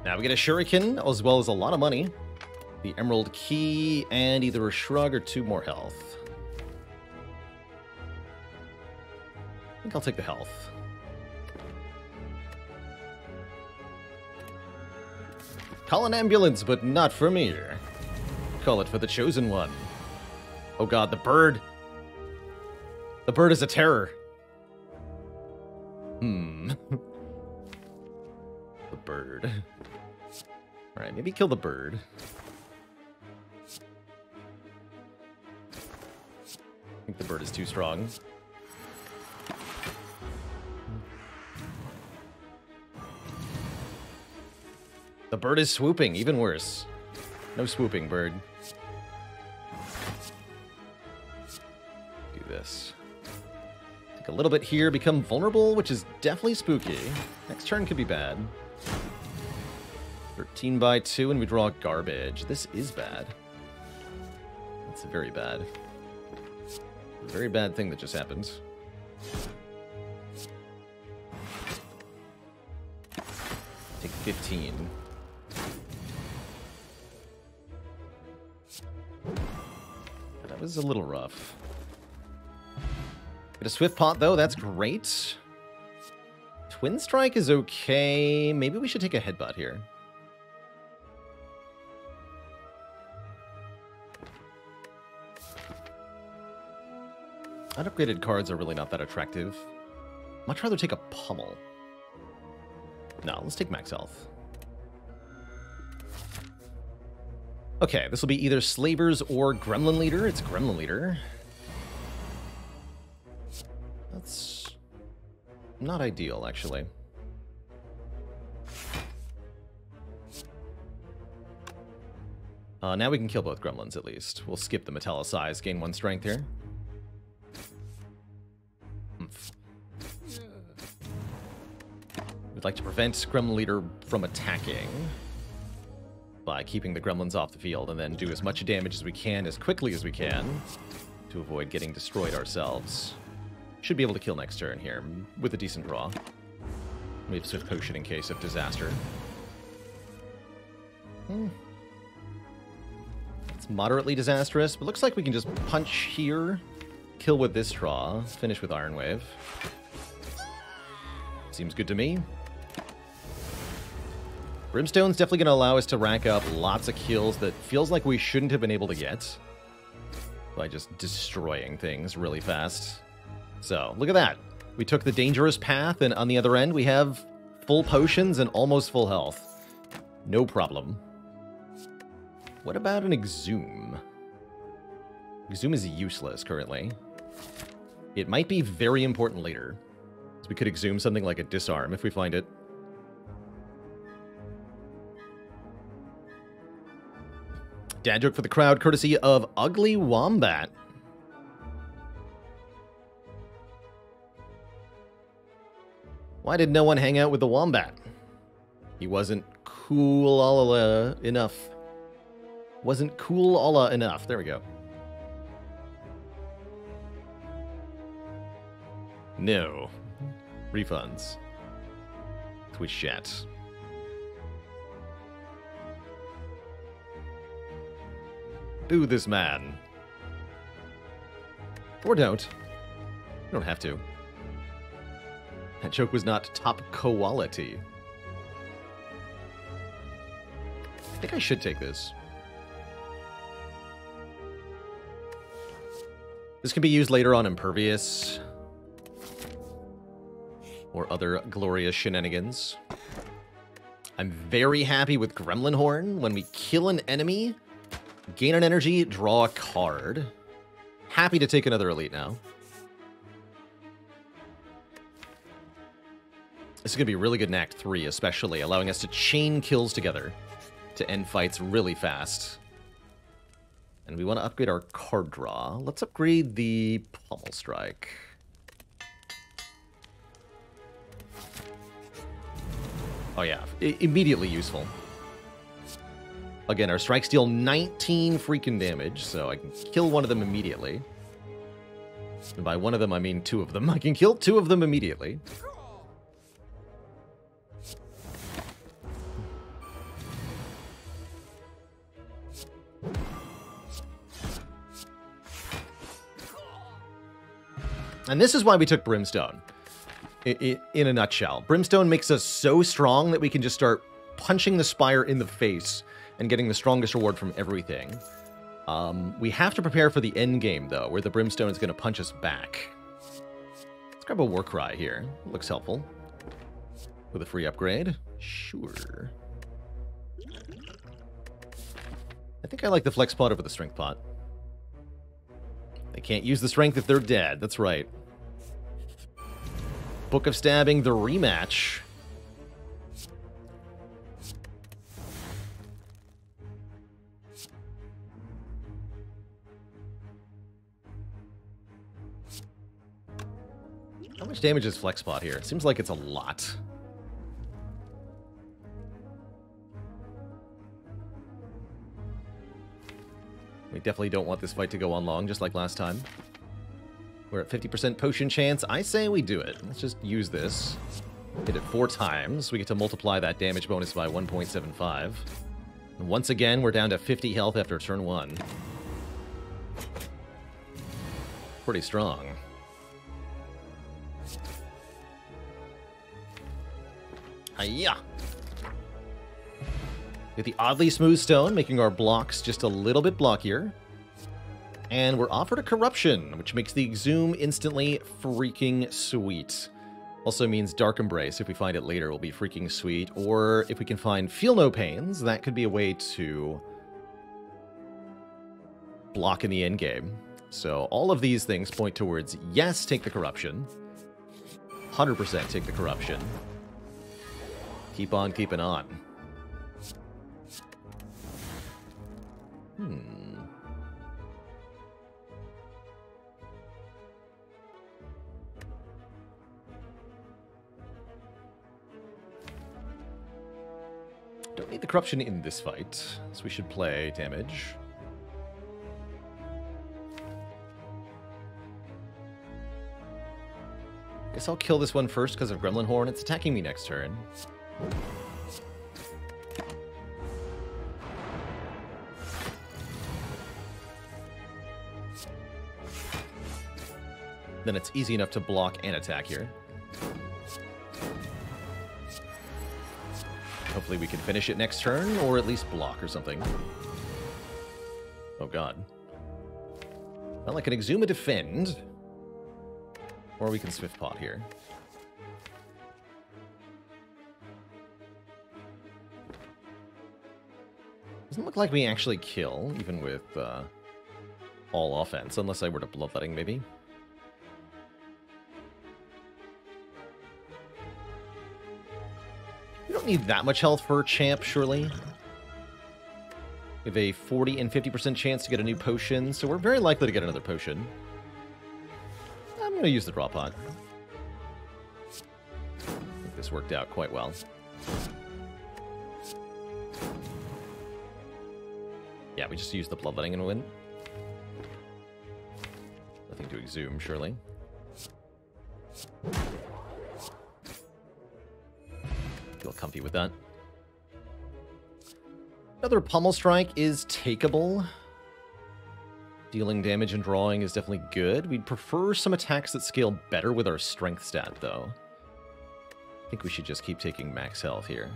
Now we get a shuriken, as well as a lot of money. The emerald key, and either a shrug or two more health. I think I'll take the health. Call an ambulance, but not for me. Call it for the chosen one. Oh god, the bird. The bird is a terror. Hmm. the bird. Alright, maybe kill the bird. I think the bird is too strong. Bird is swooping, even worse. No swooping, bird. Do this. Take a little bit here, become vulnerable, which is definitely spooky. Next turn could be bad. 13 by 2, and we draw garbage. This is bad. That's very bad. Very bad thing that just happened. Take 15. Was a little rough. Get a Swift Pot, though. That's great. Twin Strike is okay. Maybe we should take a Headbutt here. Unupgraded cards are really not that attractive. Much rather take a Pommel. No, let's take Max Health. Okay, this will be either Slavers or Gremlin Leader. It's Gremlin Leader. That's not ideal, actually. Uh, now we can kill both gremlins, at least. We'll skip the Metallicize, gain one strength here. We'd like to prevent Gremlin Leader from attacking by keeping the gremlins off the field and then do as much damage as we can as quickly as we can to avoid getting destroyed ourselves. Should be able to kill next turn here with a decent draw. We have Swift Potion in case of disaster. Hmm. It's moderately disastrous, but looks like we can just punch here, kill with this draw, finish with Iron Wave. Seems good to me. Brimstone's definitely going to allow us to rack up lots of kills that feels like we shouldn't have been able to get by just destroying things really fast. So, look at that. We took the dangerous path, and on the other end, we have full potions and almost full health. No problem. What about an Exhume? Exhume is useless currently. It might be very important later. We could exhume something like a disarm if we find it. Dad joke for the crowd, courtesy of Ugly Wombat. Why did no one hang out with the Wombat? He wasn't cool enough. Wasn't cool enough. There we go. No. Refunds. Twitch chat. Boo this man. Or don't. You don't have to. That joke was not top quality. I think I should take this. This can be used later on Impervious. Or other glorious shenanigans. I'm very happy with Gremlin Horn. When we kill an enemy, gain an energy, draw a card. Happy to take another elite now. This is going to be really good in Act 3, especially, allowing us to chain kills together to end fights really fast. And we want to upgrade our card draw. Let's upgrade the Pommel Strike. Oh yeah, I immediately useful. Again, our strikes deal 19 freaking damage, so I can kill one of them immediately. And by one of them, I mean two of them. I can kill two of them immediately. And this is why we took Brimstone. in a nutshell. Brimstone makes us so strong that we can just start punching the Spire in the face and getting the strongest reward from everything. Um, we have to prepare for the end game, though, where the Brimstone is going to punch us back. Let's grab a war cry here. Looks helpful. With a free upgrade? Sure. I think I like the Flex Pot over the Strength Pot. They can't use the Strength if they're dead. That's right. Book of Stabbing, the rematch. Much damage is Flexpot here? It seems like it's a lot. We definitely don't want this fight to go on long, just like last time. We're at 50% potion chance. I say we do it. Let's just use this. Hit it four times. We get to multiply that damage bonus by 1.75. And once again, we're down to 50 health after turn one. Pretty strong. Hiya! Get the oddly smooth stone, making our blocks just a little bit blockier. And we're offered a corruption, which makes the exhume instantly freaking sweet. Also means Dark Embrace, if we find it later, will be freaking sweet. Or if we can find Feel No Pains, that could be a way to block in the end game. So all of these things point towards, yes, take the corruption. 100% take the corruption. Keep on keeping on. Hmm. Don't need the corruption in this fight, so we should play damage. Guess I'll kill this one first because of Gremlin Horn. It's attacking me next turn. Then it's easy enough to block and attack here. Hopefully we can finish it next turn, or at least block or something. Oh god. Well, I can Exhume a Defend. Or we can Swift Pot here. Look like we actually kill, even with uh, all offense, unless I were to Bloodletting, maybe. We don't need that much health for a champ, surely. We have a 40 and 50% chance to get a new potion, so we're very likely to get another potion. I'm going to use the draw pot. I think this worked out quite well. Yeah, we just use the bloodletting and win. Nothing to exhume, surely. Feel comfy with that. Another Pommel Strike is takeable. Dealing damage and drawing is definitely good. We'd prefer some attacks that scale better with our strength stat, though. I think we should just keep taking max health here.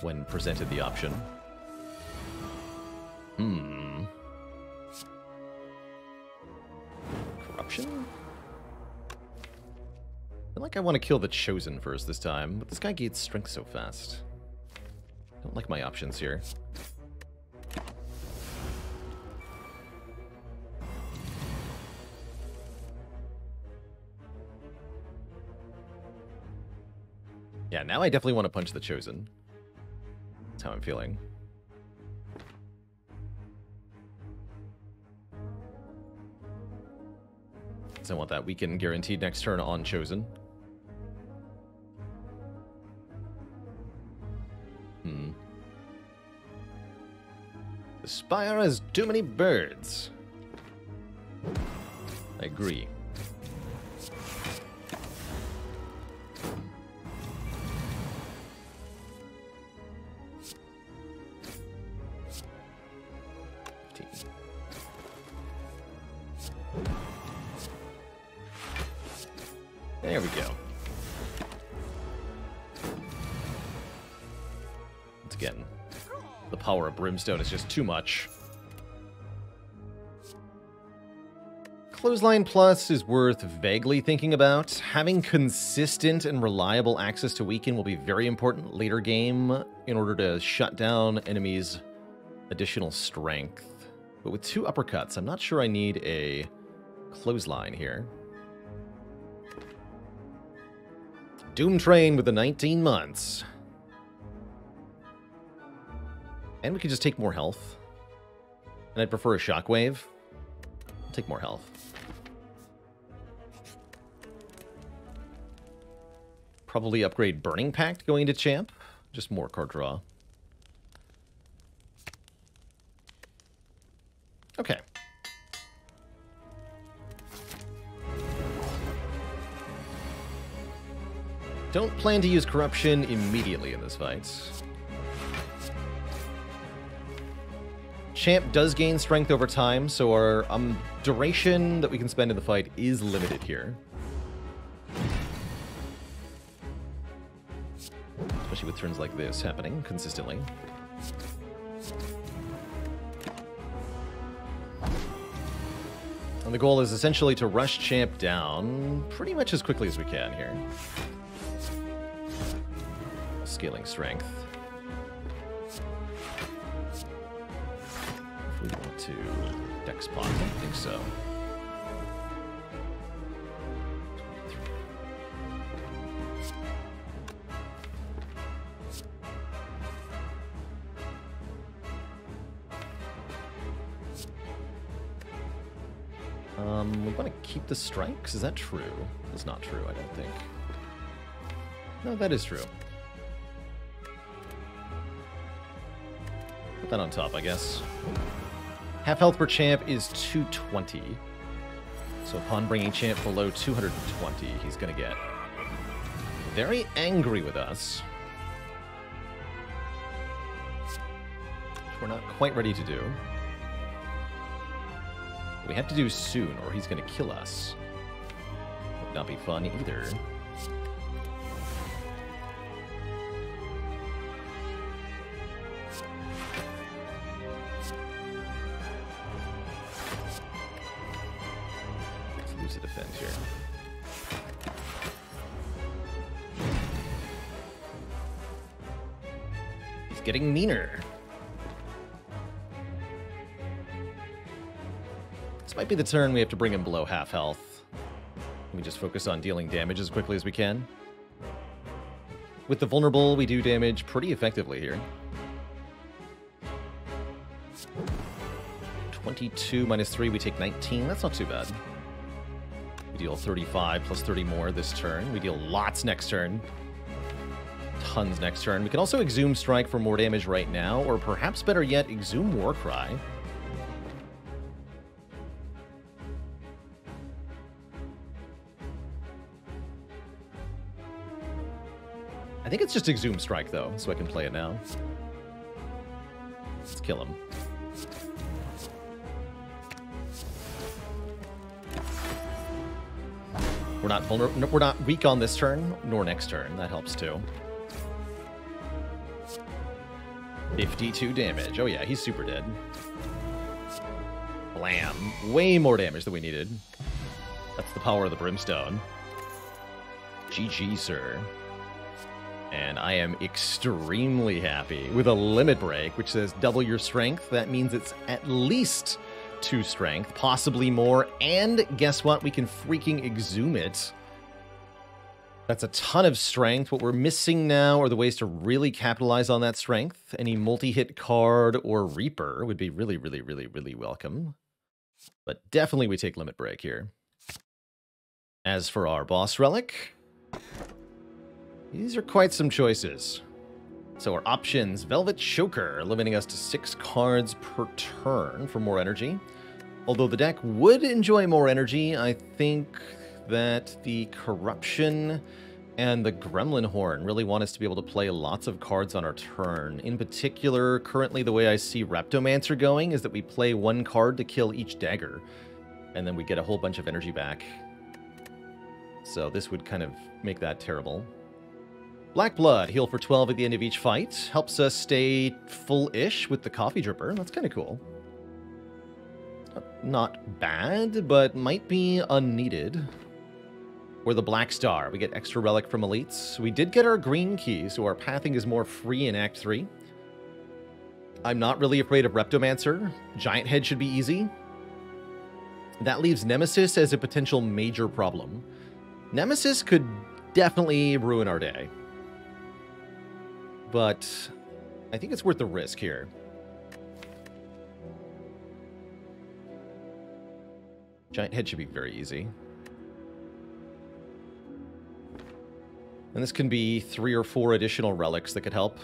When presented the option. Hmm. Corruption? I feel like I want to kill the Chosen first this time, but this guy gains strength so fast. Don't like my options here. Yeah, now I definitely want to punch the Chosen. That's how I'm feeling. I want that weaken guaranteed next turn on Chosen. Hmm. The spire has too many birds. I agree. Power Brimstone is just too much. Clothesline Plus is worth vaguely thinking about. Having consistent and reliable access to weaken will be very important later game in order to shut down enemies' additional strength. But with two uppercuts, I'm not sure I need a clothesline here. Doom Train with the 19 months. And we can just take more health. And I'd prefer a shockwave. I'll take more health. Probably upgrade Burning Pact going to champ. Just more card draw. Okay. Don't plan to use corruption immediately in this fight. Champ does gain strength over time, so our um, duration that we can spend in the fight is limited here. Especially with turns like this happening consistently. And the goal is essentially to rush Champ down pretty much as quickly as we can here. Scaling strength. To dex pot, I don't think so. Um, we want to keep the strikes? Is that true? That's not true, I don't think. No, that is true. Put that on top, I guess. Half health per champ is 220. So upon bringing champ below 220, he's going to get very angry with us. Which we're not quite ready to do. We have to do soon, or he's going to kill us. Would not be fun either. Getting meaner. This might be the turn we have to bring him below half health. Let me just focus on dealing damage as quickly as we can. With the vulnerable, we do damage pretty effectively here. 22 minus 3, we take 19. That's not too bad. We deal 35 plus 30 more this turn. We deal lots next turn. Tons next turn. We can also Exhume Strike for more damage right now, or perhaps better yet, Exhume Warcry. I think it's just Exhume Strike, though, so I can play it now. Let's kill him. We're not we're not weak on this turn, nor next turn. That helps too. 52 damage. Oh yeah, he's super dead. Blam. Way more damage than we needed. That's the power of the brimstone. GG, sir. And I am extremely happy with a limit break, which says double your strength. That means it's at least two strength, possibly more. And guess what? We can freaking exhume it. That's a ton of strength. What we're missing now are the ways to really capitalize on that strength. Any multi-hit card or Reaper would be really, really, really, really welcome. But definitely we take limit break here. As for our boss relic, these are quite some choices. So our options, Velvet Choker, limiting us to six cards per turn for more energy. Although the deck would enjoy more energy, I think that the Corruption and the Gremlin Horn really want us to be able to play lots of cards on our turn. In particular, currently the way I see Reptomancer going is that we play one card to kill each dagger, and then we get a whole bunch of energy back. So this would kind of make that terrible. Black Blood, heal for 12 at the end of each fight. Helps us stay full-ish with the Coffee Dripper. That's kind of cool. Not bad, but might be unneeded. Or the Black Star. We get extra relic from elites. We did get our green key, so our pathing is more free in Act 3. I'm not really afraid of Reptomancer. Giant Head should be easy. That leaves Nemesis as a potential major problem. Nemesis could definitely ruin our day. But I think it's worth the risk here. Giant head should be very easy. And this can be three or four additional relics that could help.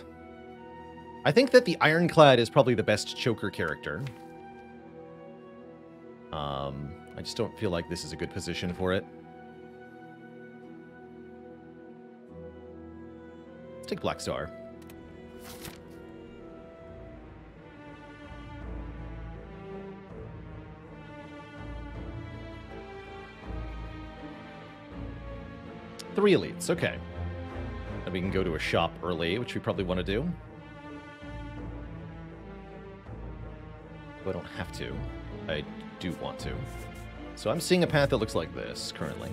I think that the Ironclad is probably the best choker character. Um, I just don't feel like this is a good position for it. Let's take Black Star. Three elites, okay. And we can go to a shop early, which we probably want to do. But I don't have to. I do want to. So I'm seeing a path that looks like this, currently.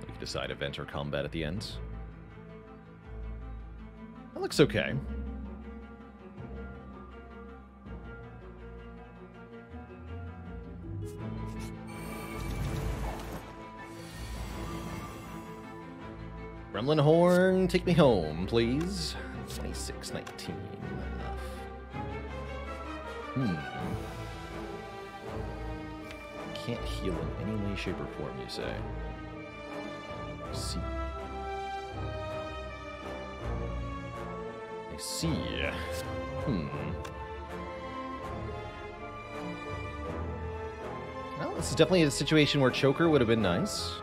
We can decide event or combat at the end. That looks okay. Gremlin Horn, take me home, please. 2619. Enough. Hmm. Can't heal in any way, shape, or form, you say? see. I see. Hmm. Well, this is definitely a situation where Choker would have been nice.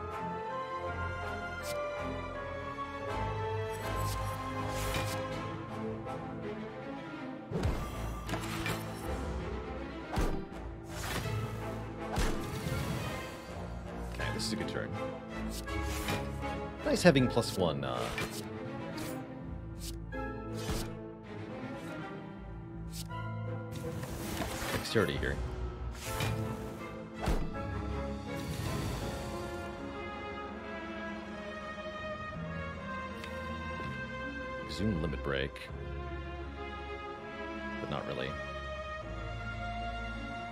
Having plus one. Uh... Dexterity here. Zoom limit break. But not really.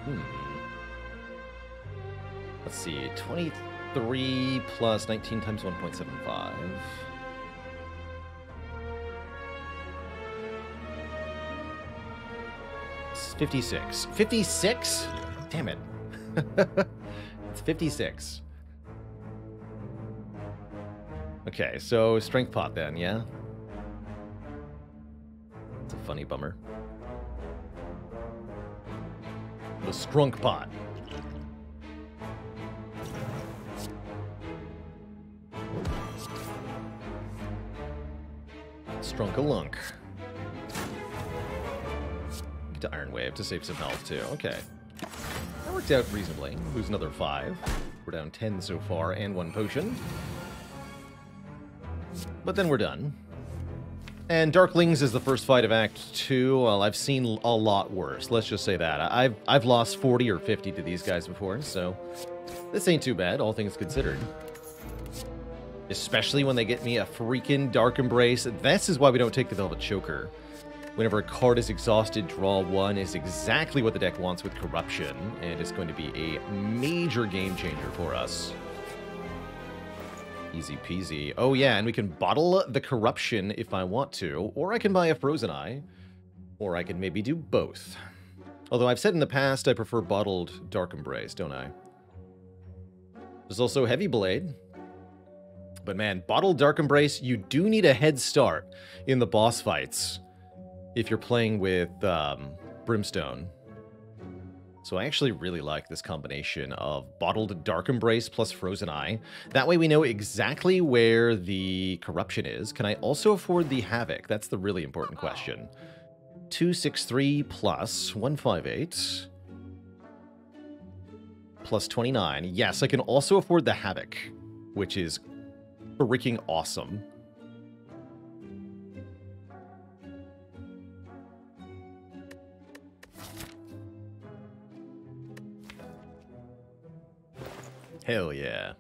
Hmm. Let's see, 20... 3 plus 19 times 1.75. It's 56. 56? Damn it. it's 56. Okay, so strength pot then, yeah? It's a funny bummer. The strunk pot. Get to Iron Wave to save some health, too. Okay. That worked out reasonably. Lose another five. We're down 10 so far, and one potion. But then we're done. And Darklings is the first fight of Act 2. Well, I've seen a lot worse. Let's just say that. I've, I've lost 40 or 50 to these guys before, so this ain't too bad, all things considered especially when they get me a freaking Dark Embrace. This is why we don't take the Velvet Choker. Whenever a card is exhausted, draw one is exactly what the deck wants with Corruption, and it's going to be a major game changer for us. Easy peasy. Oh yeah, and we can bottle the Corruption if I want to, or I can buy a Frozen Eye, or I can maybe do both. Although I've said in the past I prefer bottled Dark Embrace, don't I? There's also Heavy Blade, but man, Bottle Dark Embrace, you do need a head start in the boss fights if you're playing with um, Brimstone. So I actually really like this combination of Bottled Dark Embrace plus Frozen Eye. That way we know exactly where the corruption is. Can I also afford the Havoc? That's the really important question. 263 plus 158 plus 29. Yes, I can also afford the Havoc, which is freaking awesome. Hell yeah.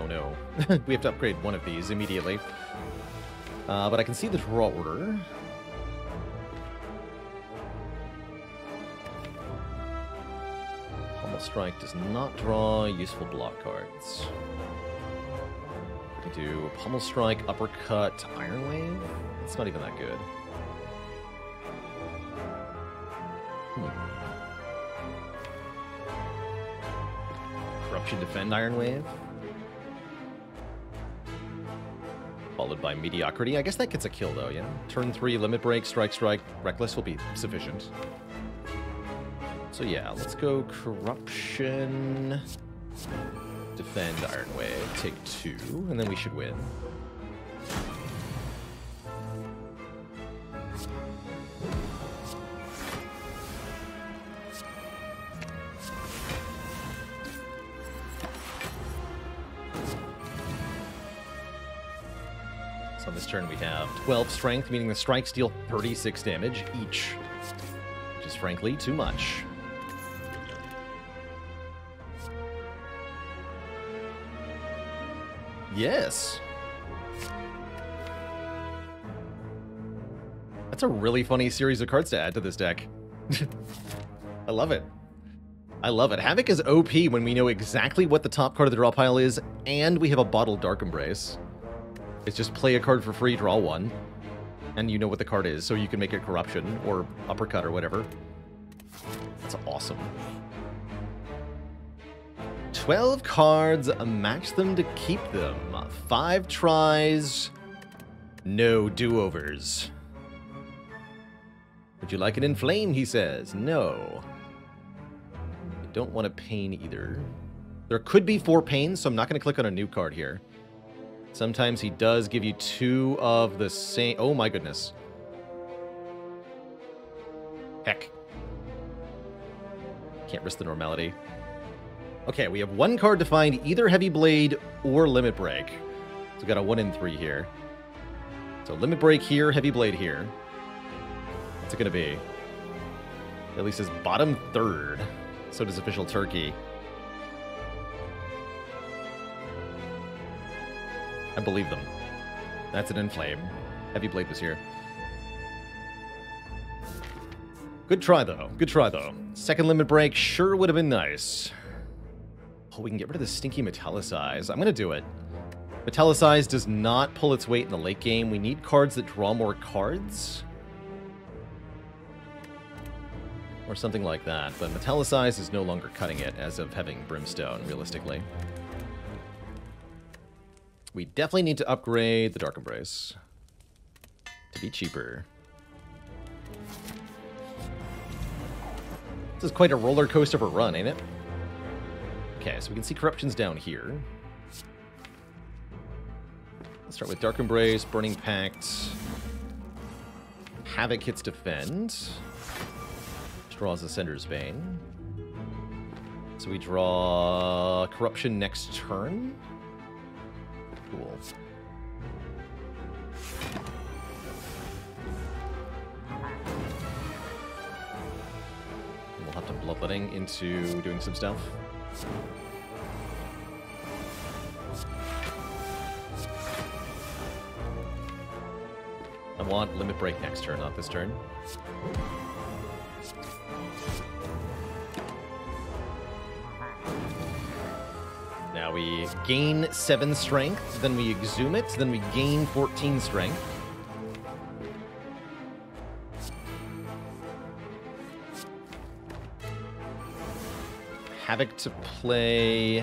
Oh no. we have to upgrade one of these immediately. Uh, but I can see the draw order. Pommel Strike does not draw useful block cards. We do Pommel Strike, Uppercut, Iron Wave? It's not even that good. Hmm. Corruption Defend Iron Wave? Followed by Mediocrity. I guess that gets a kill though, yeah? Turn 3, Limit Break, Strike, Strike, Reckless will be sufficient. So yeah, let's go Corruption... Defend Iron Wave, take two, and then we should win. 12 strength, meaning the strikes deal 36 damage each, which is frankly too much. Yes. That's a really funny series of cards to add to this deck. I love it. I love it. Havoc is OP when we know exactly what the top card of the draw pile is, and we have a bottled Dark Embrace. It's just play a card for free, draw one, and you know what the card is, so you can make it Corruption, or Uppercut, or whatever. That's awesome. 12 cards, match them to keep them. Five tries, no do-overs. Would you like it inflamed, he says. No. I don't want a pain either. There could be four pains, so I'm not going to click on a new card here. Sometimes he does give you two of the same... Oh my goodness. Heck. Can't risk the normality. Okay, we have one card to find either Heavy Blade or Limit Break. So we got a 1 in 3 here. So Limit Break here, Heavy Blade here. What's it going to be? At least his bottom third. So does Official Turkey. I believe them. That's an Inflame. Heavy Blade was here. Good try, though. Good try, though. Second Limit Break sure would have been nice. Oh, we can get rid of the stinky Metallicize. I'm going to do it. Metallicize does not pull its weight in the late game. We need cards that draw more cards. Or something like that. But Metallicize is no longer cutting it as of having Brimstone, realistically. We definitely need to upgrade the Dark Embrace to be cheaper. This is quite a roller coaster of a run, ain't it? Okay, so we can see corruptions down here. Let's start with Dark Embrace, Burning Pact. Havoc hits Defend. Draws Ascender's Bane. So we draw Corruption next turn. We'll have to bloodletting into doing some stuff. I want limit break next turn, not this turn. Now we gain 7 strength, then we exhume it, then we gain 14 strength. Havoc to play...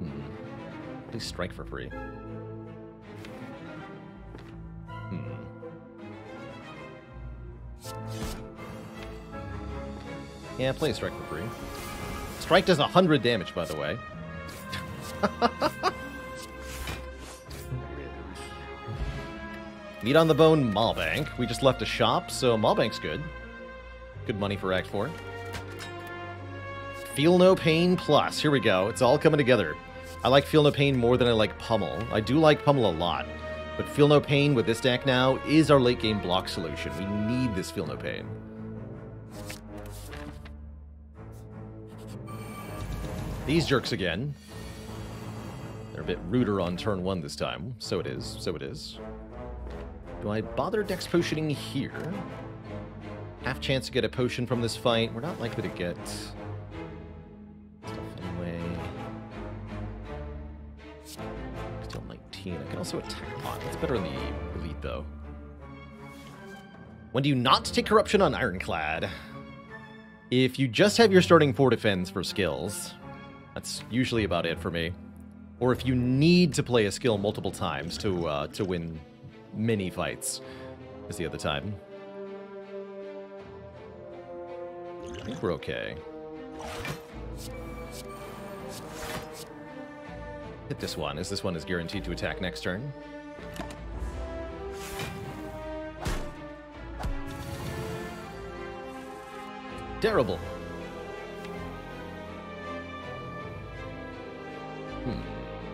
Hmm. Please strike for free. Hmm. Yeah, play strike for free. Strike does 100 damage, by the way. Meat on the Bone, Maw-Bank. We just left a shop, so Maw-Bank's good. Good money for Act 4. Feel No Pain Plus. Here we go. It's all coming together. I like Feel No Pain more than I like Pummel. I do like Pummel a lot, but Feel No Pain with this deck now is our late game block solution. We need this Feel No Pain. These jerks again. They're a bit ruder on turn one this time. So it is. So it is. Do I bother Dex Potioning here? Half chance to get a potion from this fight. We're not likely to get stuff anyway. Still 19. I can also attack pot. That's better in the elite, though. When do you not take corruption on Ironclad? If you just have your starting four defense for skills, that's usually about it for me. Or if you need to play a skill multiple times to uh, to win many fights, is the other time. I think we're okay. Hit this one, as this one is guaranteed to attack next turn. Terrible.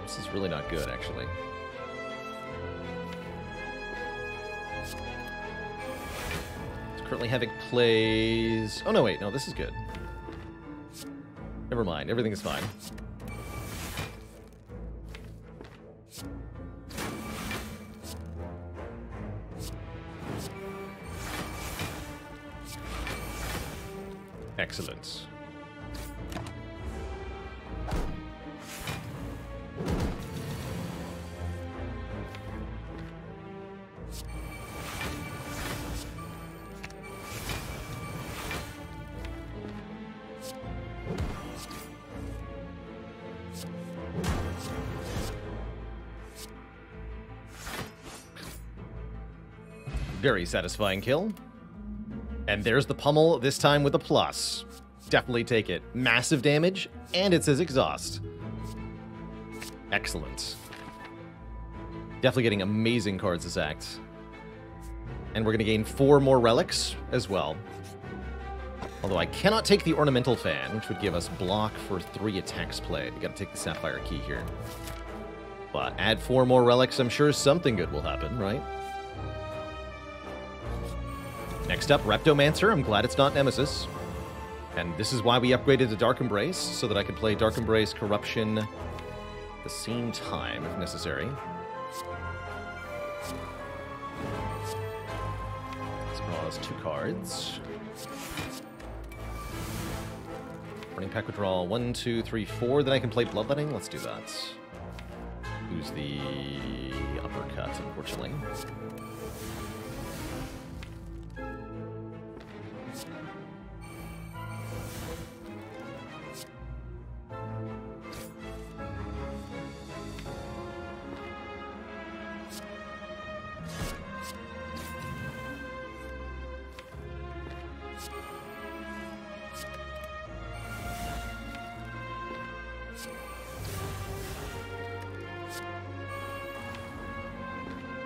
This is really not good, actually. It's currently Havoc plays... Oh, no, wait. No, this is good. Never mind. Everything is fine. Excellent. Very satisfying kill. And there's the pummel, this time with a plus. Definitely take it. Massive damage, and it says exhaust. Excellent. Definitely getting amazing cards this act. And we're going to gain four more relics as well. Although I cannot take the Ornamental Fan, which would give us block for three attacks played. We gotta take the Sapphire Key here. But add four more relics, I'm sure something good will happen, right? Next up, Reptomancer. I'm glad it's not Nemesis. And this is why we upgraded to Dark Embrace, so that I could play Dark Embrace Corruption at the same time, if necessary. Let's draw two cards. Burning Pact draw one, two, three, four. Then I can play Bloodletting. Let's do that. Who's the uppercut, unfortunately.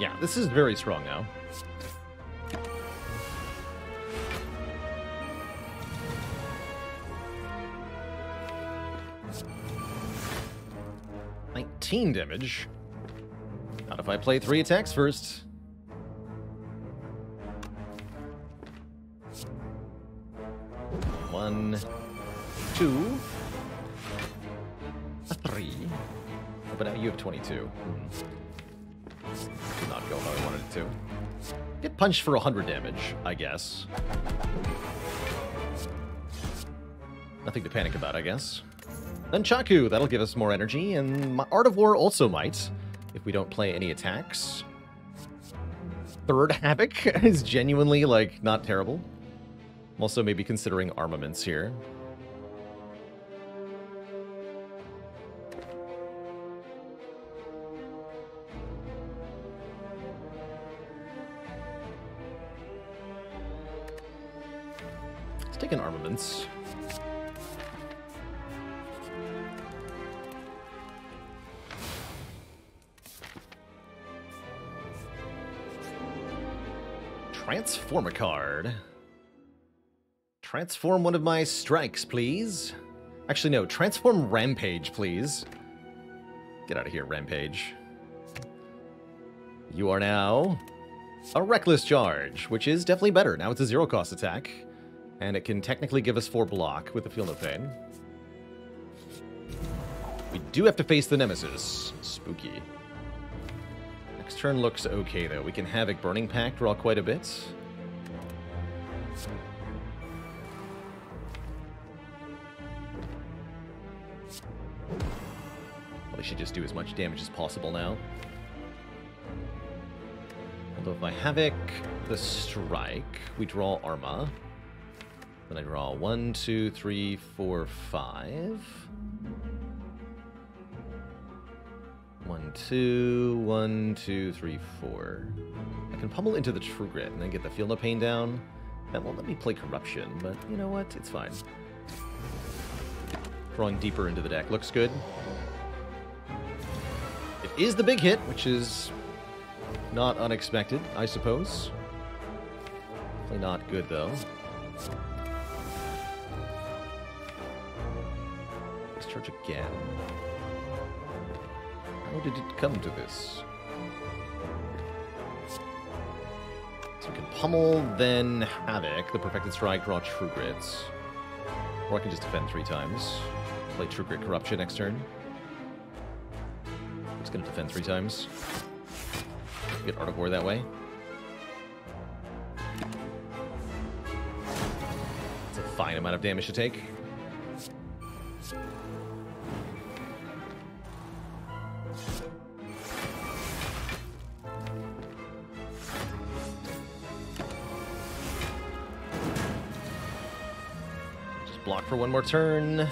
Yeah, this is very strong now. Nineteen damage. Not if I play three attacks first. One, two, three. Oh, but now you have 22. Hmm Get punched for 100 damage, I guess. Nothing to panic about, I guess. Then Chaku, that'll give us more energy, and Art of War also might, if we don't play any attacks. Third Havoc is genuinely, like, not terrible. I'm also maybe considering armaments here. Armaments. Transform a card. Transform one of my strikes, please. Actually, no. Transform Rampage, please. Get out of here, Rampage. You are now a Reckless Charge, which is definitely better. Now it's a zero-cost attack, and it can technically give us four block with the Feel No Pain. We do have to face the Nemesis. Spooky. Next turn looks okay, though. We can Havoc Burning Pact draw quite a bit. Probably should just do as much damage as possible now. Although if I Havoc the Strike, we draw Arma. Then I draw one, two, three, four, five. One, two, one, two, three, four. I can pummel into the True Grit and then get the Feel No Pain down. That won't let me play Corruption, but you know what? It's fine. Drawing deeper into the deck looks good. It is the big hit, which is not unexpected, I suppose. Definitely not good, though. Let's again. How did it come to this? So we can pummel, then Havoc, the Perfected Strike, draw True Grits. Or I can just defend three times. Play True Grit Corruption next turn. It's to defend three times. Get Art of War that way. It's a fine amount of damage to take. Just block for one more turn.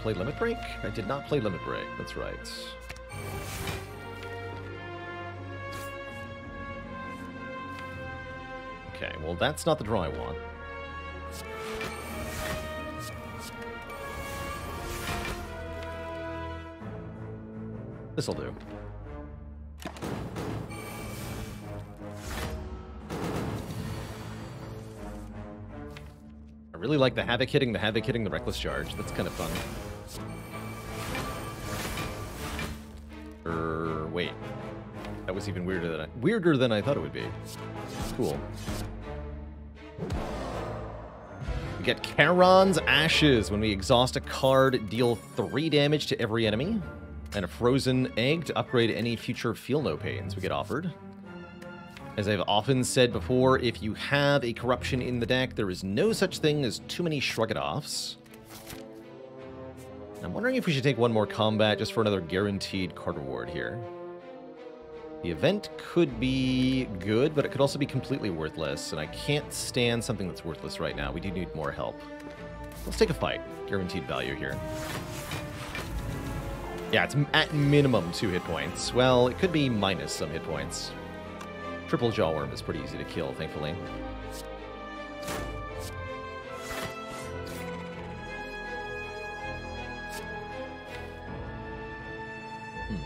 play Limit Break? I did not play Limit Break, that's right. Okay, well that's not the draw I want. This'll do. I really like the Havoc hitting, the Havoc hitting, the Reckless Charge. That's kind of fun. Er, wait. That was even weirder than I, weirder than I thought it would be. Cool. We get Charon's Ashes. When we exhaust a card, deal 3 damage to every enemy. And a Frozen Egg to upgrade any future Feel No Pains we get offered. As I've often said before, if you have a Corruption in the deck, there is no such thing as too many Shrug-it-offs. I'm wondering if we should take one more combat just for another guaranteed card reward here. The event could be good, but it could also be completely worthless, and I can't stand something that's worthless right now. We do need more help. Let's take a fight. Guaranteed value here. Yeah, it's at minimum two hit points. Well, it could be minus some hit points. Triple Jawworm is pretty easy to kill, thankfully. Hmm.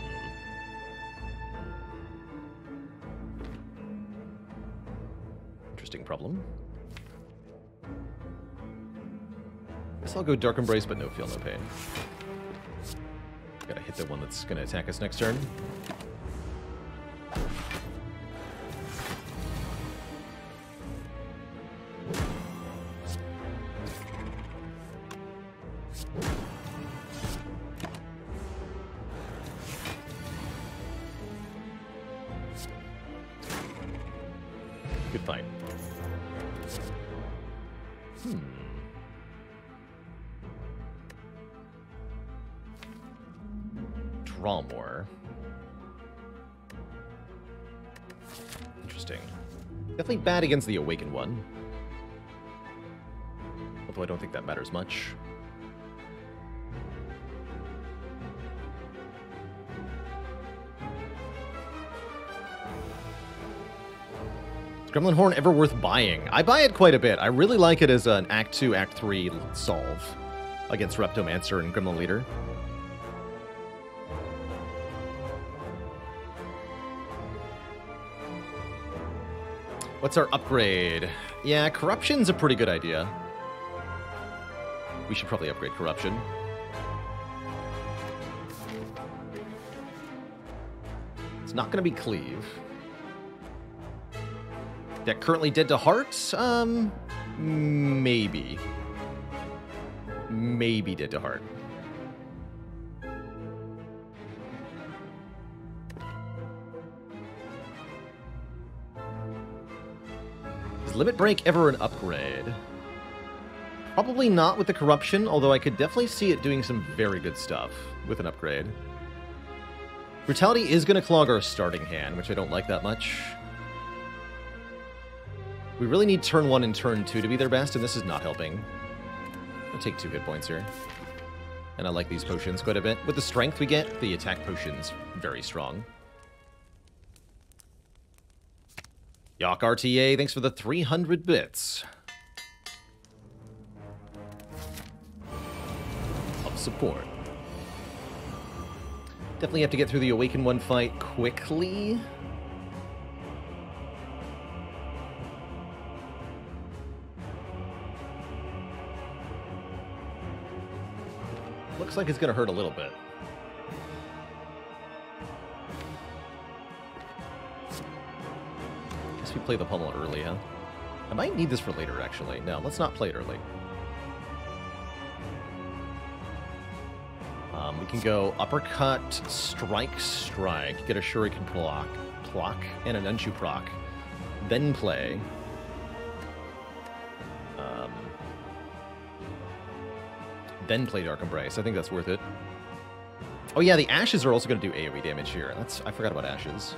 Interesting problem. Guess I'll go Dark Embrace, but no Feel No Pain. Gotta hit the one that's gonna attack us next turn. Bad against the Awakened one. Although I don't think that matters much. Is Gremlin Horn ever worth buying? I buy it quite a bit. I really like it as an Act 2, Act 3 solve against Reptomancer and Gremlin Leader. What's our upgrade? Yeah, corruption's a pretty good idea. We should probably upgrade corruption. It's not going to be cleave. That currently dead to heart? Um, maybe. Maybe dead to heart. Limit break ever an upgrade? Probably not with the corruption, although I could definitely see it doing some very good stuff with an upgrade. Brutality is going to clog our starting hand, which I don't like that much. We really need turn 1 and turn 2 to be their best, and this is not helping. I'll take two hit points here. And I like these potions quite a bit. With the strength we get, the attack potion's very strong. Yak RTA, thanks for the 300 bits. Of support. Definitely have to get through the Awaken 1 fight quickly. Looks like it's going to hurt a little bit. Play the pummel early, huh? I might need this for later, actually. No, let's not play it early. Um, we can go uppercut, strike, strike, get a shuriken block, block, and an unshu proc. Then play. Um, then play Dark Embrace. I think that's worth it. Oh yeah, the Ashes are also going to do AoE damage here. That's I forgot about Ashes.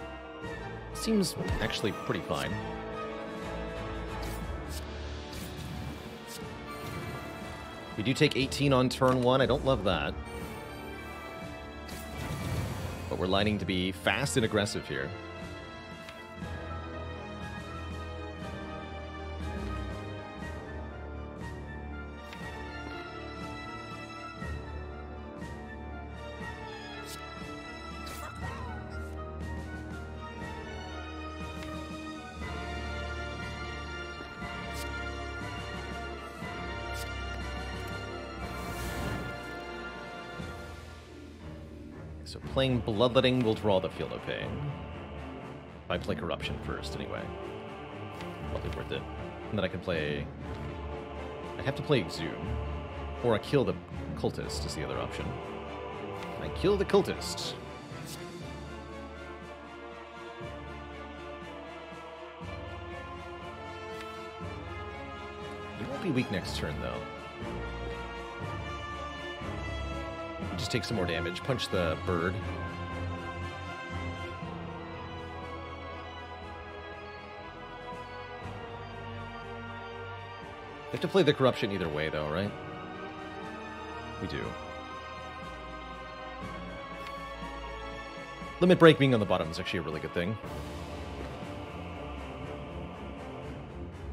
Seems actually pretty fine. We do take 18 on turn 1. I don't love that. But we're lining to be fast and aggressive here. Playing Bloodletting will draw the Feel No Pain. I play Corruption first, anyway. Probably worth it. And then I can play... I have to play Exhume. Or I kill the Cultist is the other option. I kill the Cultist. You won't be weak next turn, though. Just take some more damage. Punch the bird. We have to play the corruption either way, though, right? We do. Limit break being on the bottom is actually a really good thing.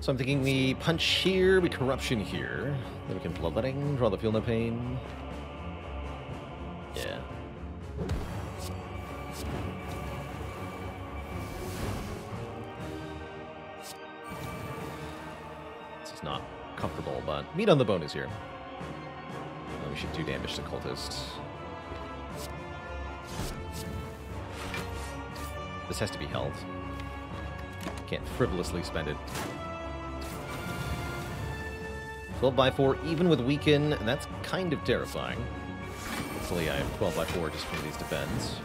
So I'm thinking we punch here, we corruption here. Then we can bloodletting, draw the feel no pain. Meat on the bone is here. And we should do damage to cultists. This has to be held. Can't frivolously spend it. 12 by 4 even with weaken, that's kind of terrifying. Hopefully I have 12 by 4 just from these defends.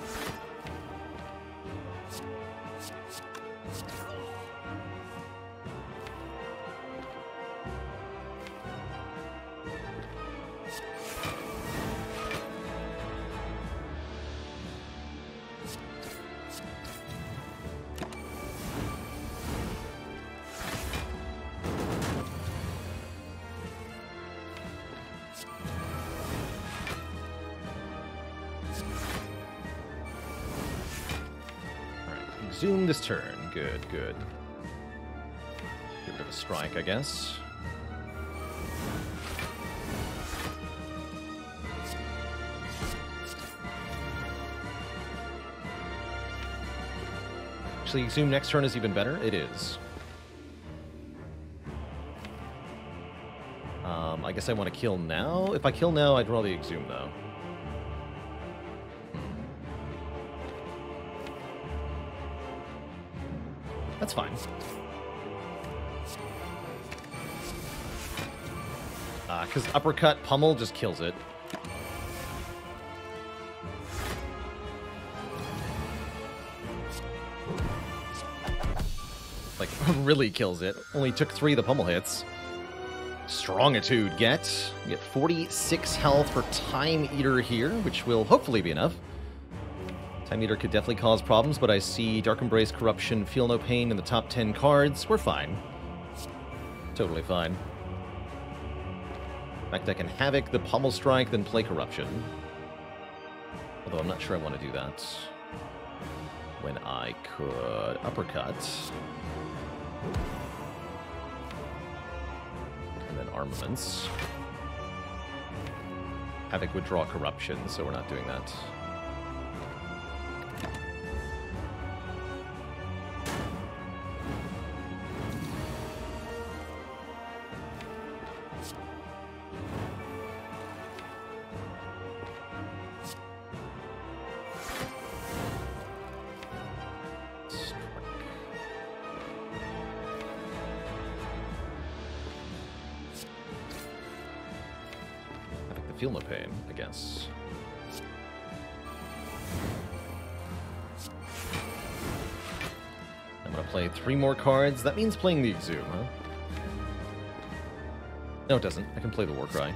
I guess. Actually, zoom next turn is even better. It is. Um, I guess I want to kill now. If I kill now, I draw the exhume, though. Hmm. That's fine. Because uppercut Pommel just kills it. Like, really kills it. Only took three of the Pommel hits. Strongitude get. We get 46 health for Time Eater here, which will hopefully be enough. Time Eater could definitely cause problems, but I see Dark Embrace, Corruption, Feel No Pain in the top 10 cards. We're fine. Totally fine. In fact, I can Havoc the Pummel Strike, then play Corruption. Although I'm not sure I want to do that. When I could Uppercut. And then Armaments. Havoc would draw Corruption, so we're not doing that. More cards. That means playing the Exhume, huh? No, it doesn't. I can play the Warcry.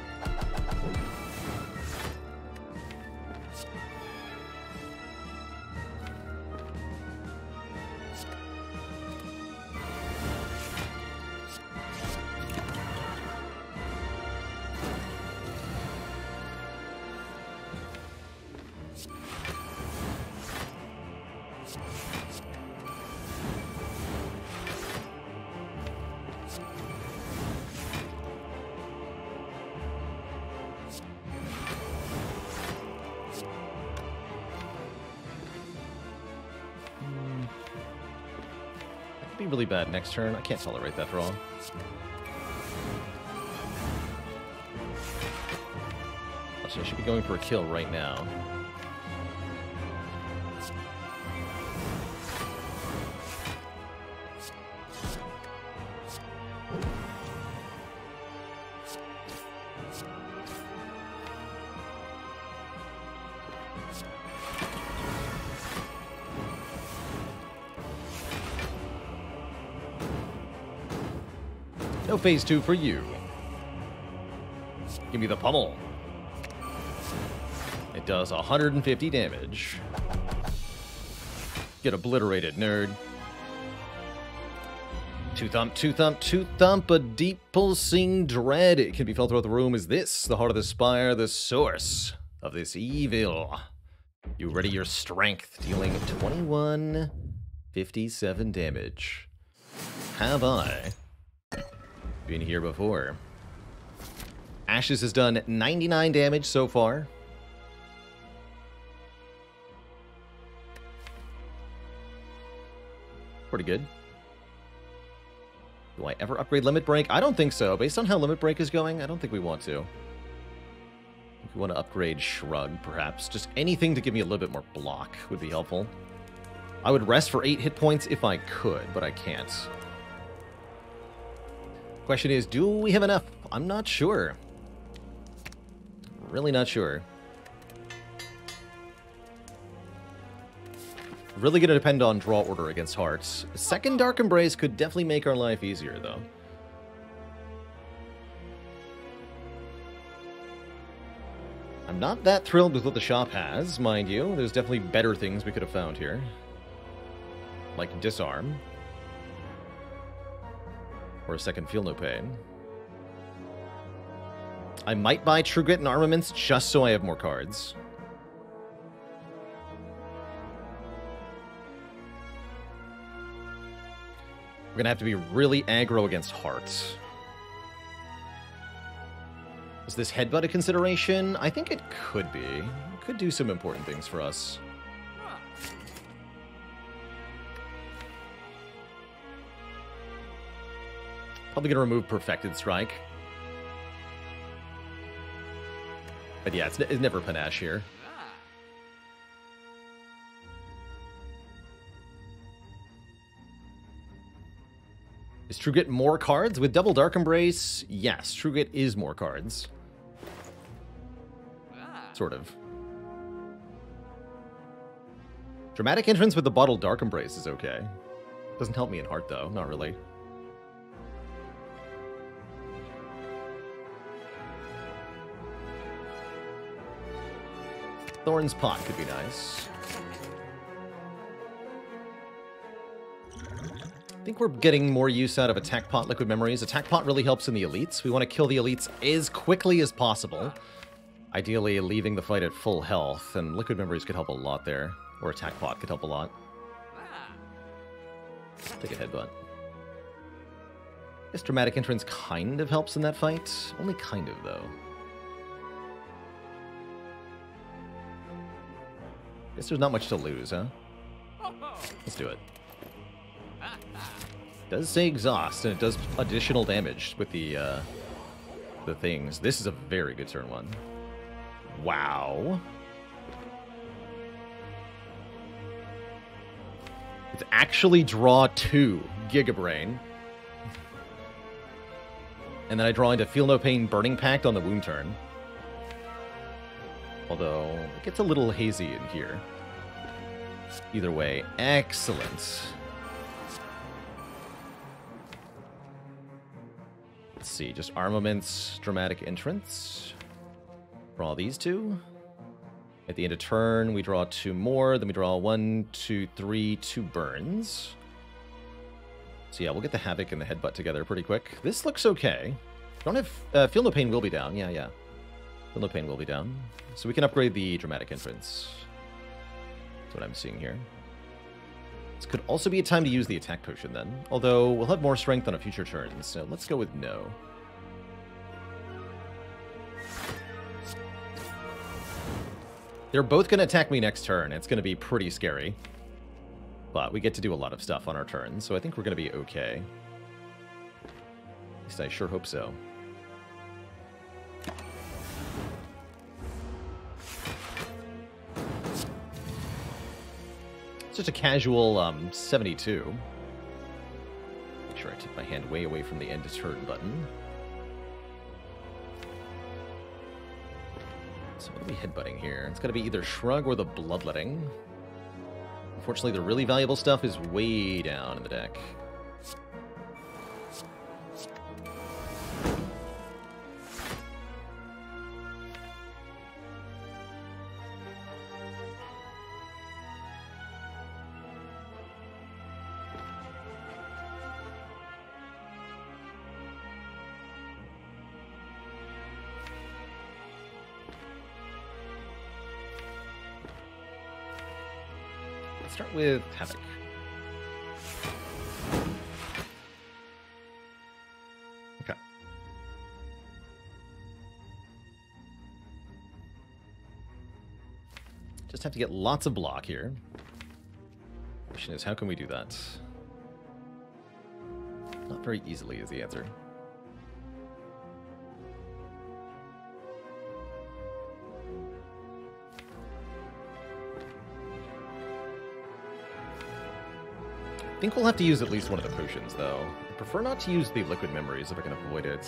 Next turn. I can't tolerate that draw. Actually, oh, I should be going for a kill right now. Phase two for you. Give me the Pommel. It does 150 damage. Get obliterated, nerd. Two thump, two thump, two thump, a deep pulsing dread. It can be felt throughout the room. Is this the heart of the spire, the source of this evil? You ready your strength, dealing 21, 57 damage. Have I been here before. Ashes has done 99 damage so far. Pretty good. Do I ever upgrade Limit Break? I don't think so. Based on how Limit Break is going, I don't think we want to. We want to upgrade Shrug, perhaps. Just anything to give me a little bit more block would be helpful. I would rest for 8 hit points if I could, but I can't. Question is, do we have enough? I'm not sure. Really not sure. Really to depend on draw order against Hearts. Second Dark Embrace could definitely make our life easier, though. I'm not that thrilled with what the shop has, mind you. There's definitely better things we could have found here. Like Disarm. A second Feel No Pain. I might buy True Grit and Armaments just so I have more cards. We're going to have to be really aggro against Hearts. Is this Headbutt a consideration? I think it could be. It could do some important things for us. Probably going to remove Perfected Strike. But yeah, it's, it's never Panache here. Is True Grit more cards? With double Dark Embrace, yes, True Grit is more cards. Sort of. Dramatic entrance with the bottle Dark Embrace is okay. Doesn't help me in heart, though. Not really. Thorn's Pot could be nice. I think we're getting more use out of Attack Pot Liquid Memories. Attack Pot really helps in the elites. We want to kill the elites as quickly as possible. Ideally, leaving the fight at full health, and Liquid Memories could help a lot there. Or Attack Pot could help a lot. Take a headbutt. This Dramatic Entrance kind of helps in that fight. Only kind of, though. Guess there's not much to lose, huh? Let's do it does say exhaust, and it does additional damage with the uh, the things. This is a very good turn one. Wow. It's actually draw two Gigabrain. And then I draw into Feel No Pain Burning Pact on the wound turn. Although, it gets a little hazy in here. Either way, excellent. Let's see, just armaments, dramatic entrance. Draw these two. At the end of turn, we draw two more. Then we draw one, two, three, two burns. So yeah, we'll get the Havoc and the Headbutt together pretty quick. This looks okay. Don't have... Uh, Feel No Pain will be down. Yeah, yeah. No Pain will be down. So we can upgrade the Dramatic Entrance. That's what I'm seeing here. This could also be a time to use the attack potion then, although we'll have more strength on a future turn, so let's go with no. They're both going to attack me next turn. It's going to be pretty scary. But we get to do a lot of stuff on our turn, so I think we're going to be okay. At least I sure hope so. It's just a casual um, 72. Make sure I take my hand way away from the end turn button. So what are we headbutting here? It's got to be either Shrug or the Bloodletting. Unfortunately, the really valuable stuff is way down in the deck. With Havoc. Okay. Just have to get lots of block here. Question is, how can we do that? Not very easily is the answer. Think we'll have to use at least one of the potions, though. I prefer not to use the liquid memories if I can avoid it.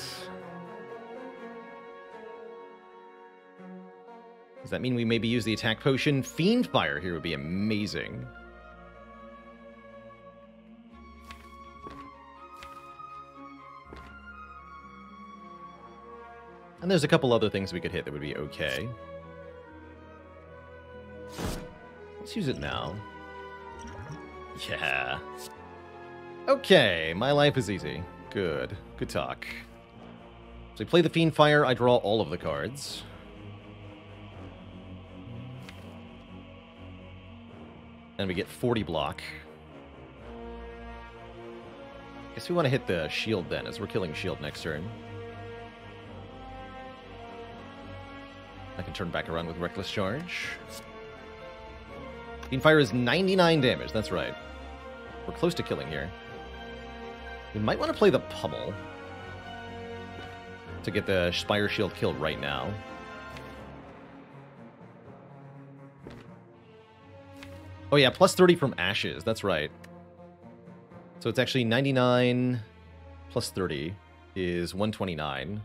Does that mean we maybe use the attack potion? Fiend Fire here would be amazing. And there's a couple other things we could hit that would be okay. Let's use it now. Yeah. Okay, my life is easy. Good. Good talk. So we play the Fiend Fire, I draw all of the cards. And we get 40 block. Guess we want to hit the shield then, as we're killing shield next turn. I can turn back around with Reckless Charge. Fiend Fire is 99 damage. That's right. We're close to killing here. We might want to play the Pommel to get the Spire Shield killed right now. Oh yeah, plus 30 from Ashes. That's right. So it's actually 99 plus 30 is 129,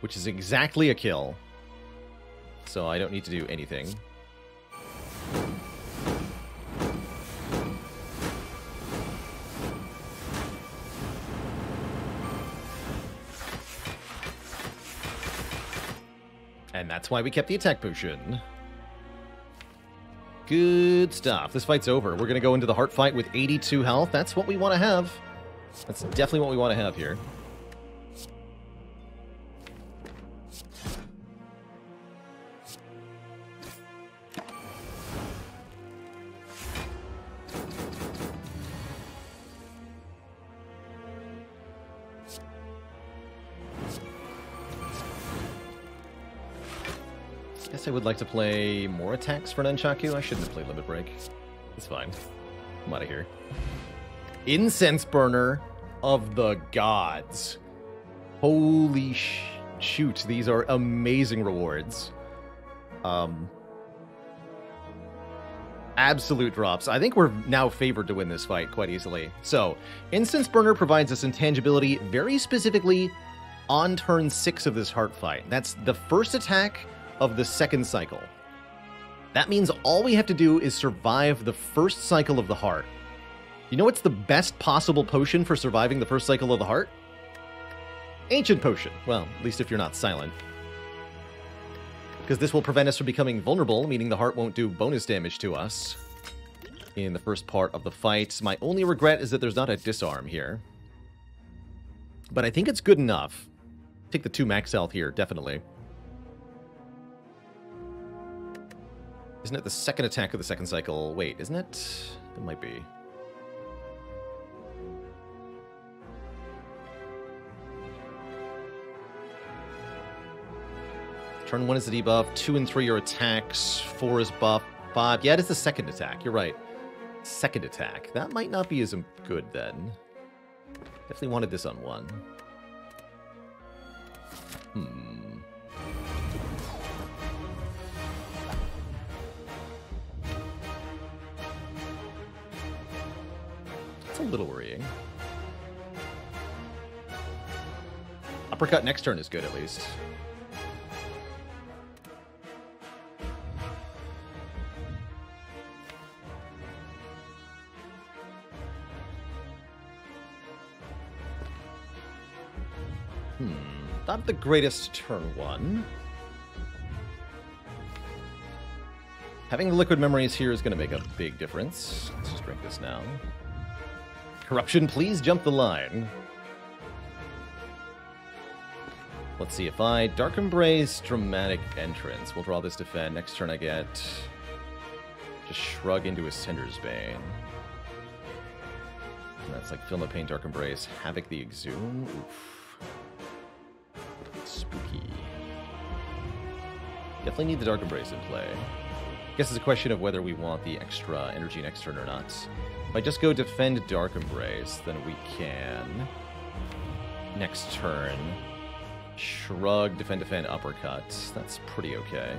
which is exactly a kill. So I don't need to do anything. Why we kept the attack potion. Good stuff. This fight's over. We're going to go into the heart fight with 82 health. That's what we want to have. That's definitely what we want to have here. Would like to play more attacks for Nunchaku. I shouldn't have played Limit Break. It's fine. I'm out of here. Incense Burner of the Gods. Holy sh shoot, these are amazing rewards. Um, absolute drops. I think we're now favored to win this fight quite easily. So, Incense Burner provides us intangibility very specifically on turn 6 of this heart fight. That's the first attack of the second cycle. That means all we have to do is survive the first cycle of the heart. You know what's the best possible potion for surviving the first cycle of the heart? Ancient Potion. Well, at least if you're not silent. Because this will prevent us from becoming vulnerable, meaning the heart won't do bonus damage to us in the first part of the fight. My only regret is that there's not a disarm here. But I think it's good enough. Take the two max health here, definitely. Isn't it the second attack of the second cycle? Wait, isn't it? It might be. Turn 1 is the debuff, 2 and 3 are attacks, 4 is buff, 5... Yeah, it is the second attack, you're right. Second attack. That might not be as good then. Definitely wanted this on 1. Hmm... It's a little worrying. Uppercut next turn is good, at least. Hmm. Not the greatest turn one. Having the liquid memories here is going to make a big difference. Let's just drink this now. Corruption, please jump the line. Let's see if I Dark Embrace Dramatic Entrance. We'll draw this defend. Next turn I get just shrug into his Cinder's Bane. And that's like Feel No Pain, Dark Embrace, Havoc the Exhume. Oof. Spooky. Definitely need the Dark Embrace in play. I Guess it's a question of whether we want the extra energy next turn or not. If I just go defend Dark Embrace, then we can next turn shrug, defend, defend, uppercut. That's pretty okay.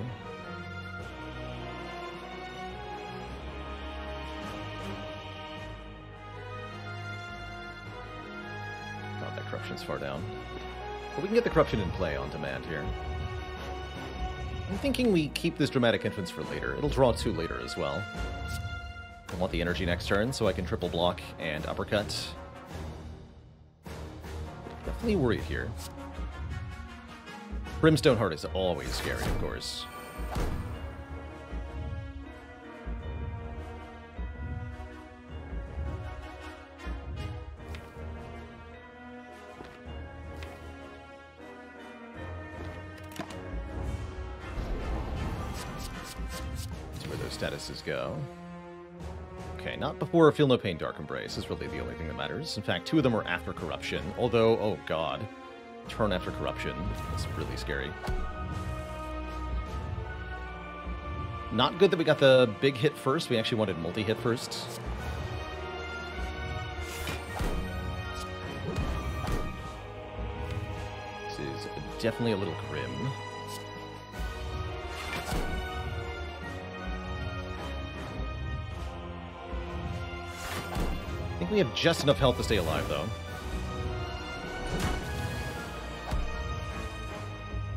God, that corruption's far down. But we can get the corruption in play on demand here. I'm thinking we keep this dramatic entrance for later. It'll draw two later as well. I want the energy next turn so I can triple block and uppercut. Definitely worried here. Brimstone Heart is always scary, of course. That's where those statuses go. Okay, not before Feel No Pain Dark Embrace is really the only thing that matters. In fact, two of them are after Corruption, although, oh god, turn after Corruption. is really scary. Not good that we got the big hit first. We actually wanted multi-hit first. This is definitely a little grim. Think we have just enough health to stay alive, though.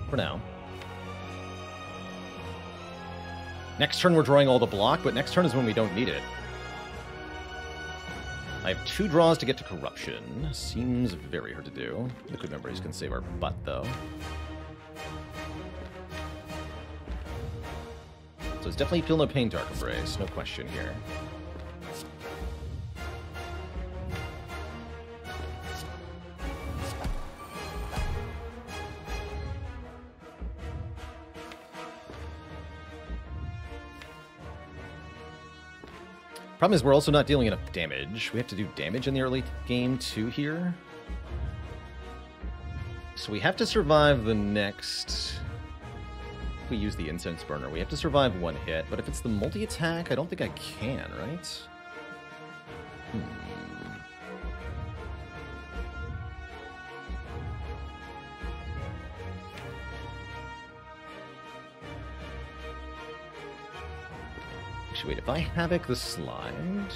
For now. Next turn we're drawing all the block, but next turn is when we don't need it. I have two draws to get to Corruption. Seems very hard to do. Liquid Memories can save our butt, though. So it's definitely Feel No Pain Dark Embrace, no question here. Problem is we're also not dealing enough damage. We have to do damage in the early game too here. So we have to survive the next... If we use the incense burner, we have to survive one hit. But if it's the multi-attack, I don't think I can, right? Hmm. Wait, if I Havoc the Slimed,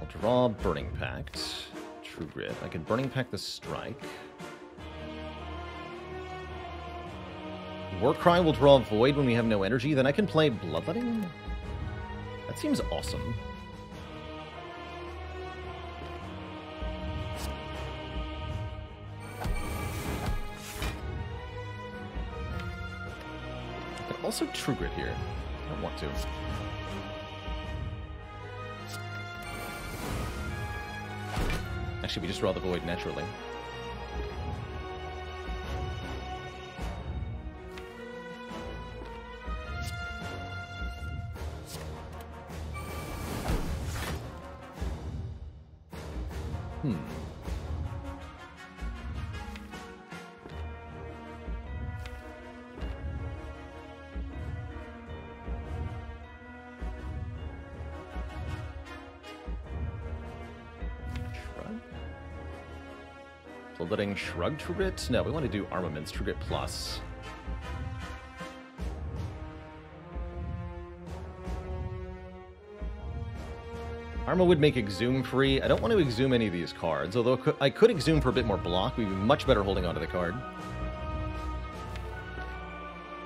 I'll draw Burning Pact, True Grit. I can Burning Pact the Strike. Warcry will draw Void when we have no energy, then I can play Bloodletting? That seems awesome. I can also True Grit here. I don't want to. Actually, we just draw the void naturally. Shrug True Grit? No, we want to do Armaments True Grit Plus. Arma would make Exhume free. I don't want to Exhume any of these cards, although I could Exhume for a bit more block. We'd be much better holding onto the card.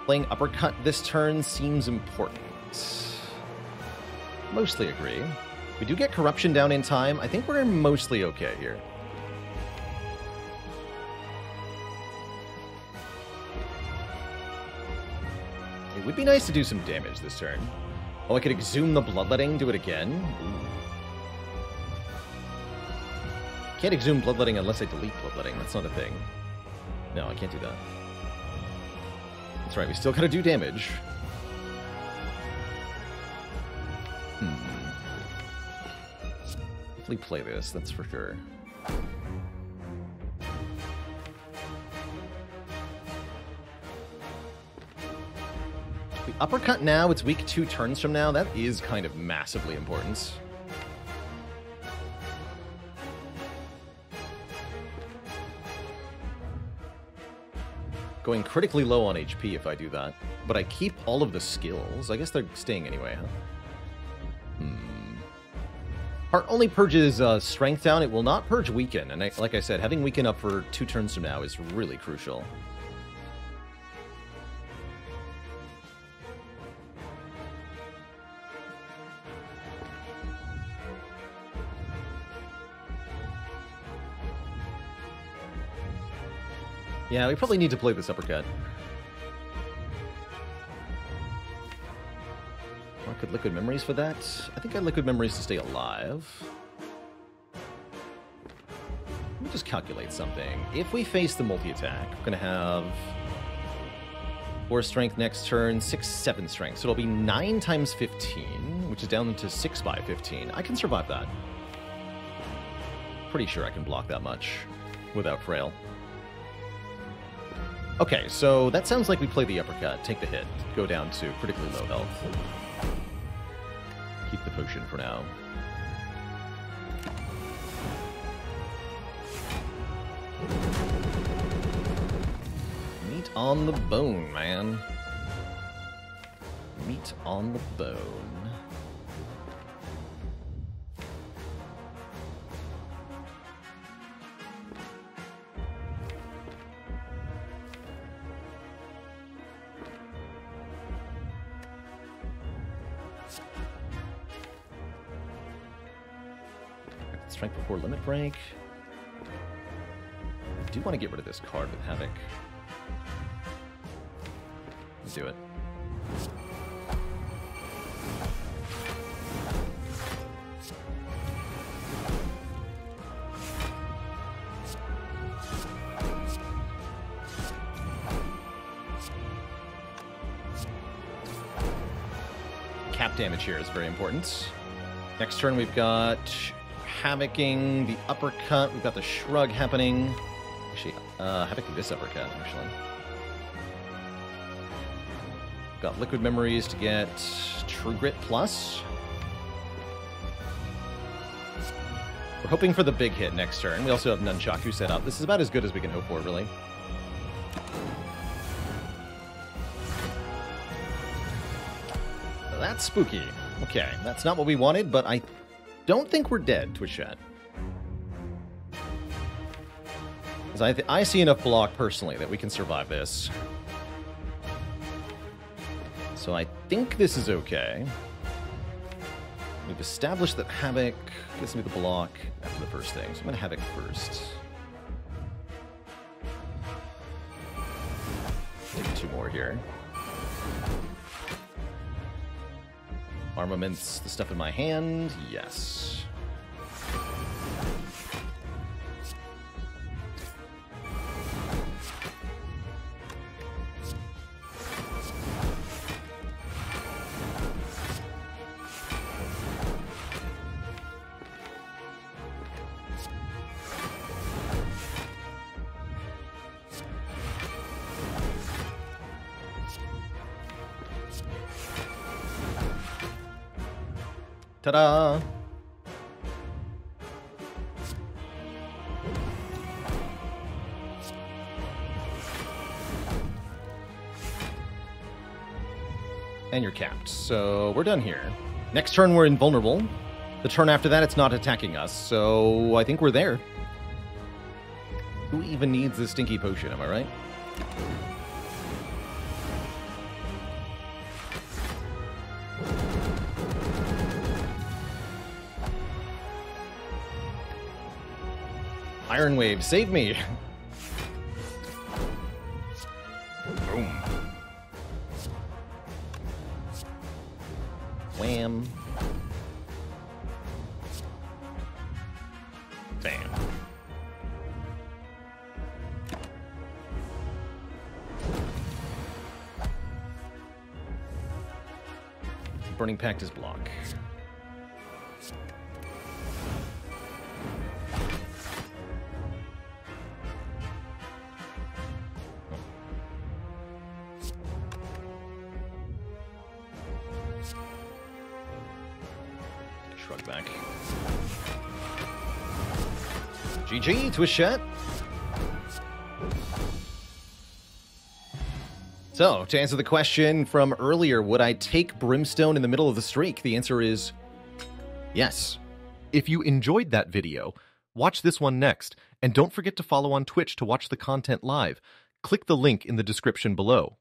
Playing Uppercut this turn seems important. Mostly agree. We do get Corruption down in time. I think we're mostly okay here. It would be nice to do some damage this turn. Oh, I could exhume the bloodletting, do it again? Ooh. Can't exhume bloodletting unless I delete bloodletting. That's not a thing. No, I can't do that. That's right, we still gotta do damage. Hmm. Definitely play this, that's for sure. Uppercut now, it's weak two turns from now. That is kind of massively important. Going critically low on HP if I do that. But I keep all of the skills. I guess they're staying anyway, huh? Hmm. Heart only purges uh, strength down. It will not purge weaken. And I, like I said, having weaken up for two turns from now is really crucial. Yeah, we probably need to play this uppercut. I could liquid memories for that. I think I liquid memories to stay alive. Let me just calculate something. If we face the multi-attack, we're going to have 4 strength next turn, 6, 7 strength. So it'll be 9 times 15, which is down to 6 by 15. I can survive that. Pretty sure I can block that much without frail. Okay, so that sounds like we play the uppercut, take the hit, go down to critically low health. Keep the potion for now. Meat on the bone, man. Meat on the bone. Before limit break. I do want to get rid of this card with Havoc. Let's do it. Cap damage here is very important. Next turn we've got Havocing the uppercut. We've got the shrug happening. Actually, uh, Havocing this uppercut, actually. Got Liquid Memories to get True Grit Plus. We're hoping for the big hit next turn. We also have Nunchaku set up. This is about as good as we can hope for, really. That's spooky. Okay, that's not what we wanted, but I don't think we're dead, Twitchat. I, th- I see enough block personally that we can survive this. So I think this is okay. We've established that Havoc gives me the block after the first thing, so I'm going to Havoc first. Take two more here. Armaments, the stuff in my hand, yes. And. So we're done here. Next turn, we're invulnerable. The turn after that, it's not attacking us. So I think we're there. Who even needs a stinky potion, am I right? Iron Wave, save me! Burning Pact is block. Back. GG, twist shot. So, to answer the question from earlier, would I take Brimstone in the middle of the streak? The answer is yes. If you enjoyed that video, watch this one next, and don't forget to follow on Twitch to watch the content live. Click the link in the description below.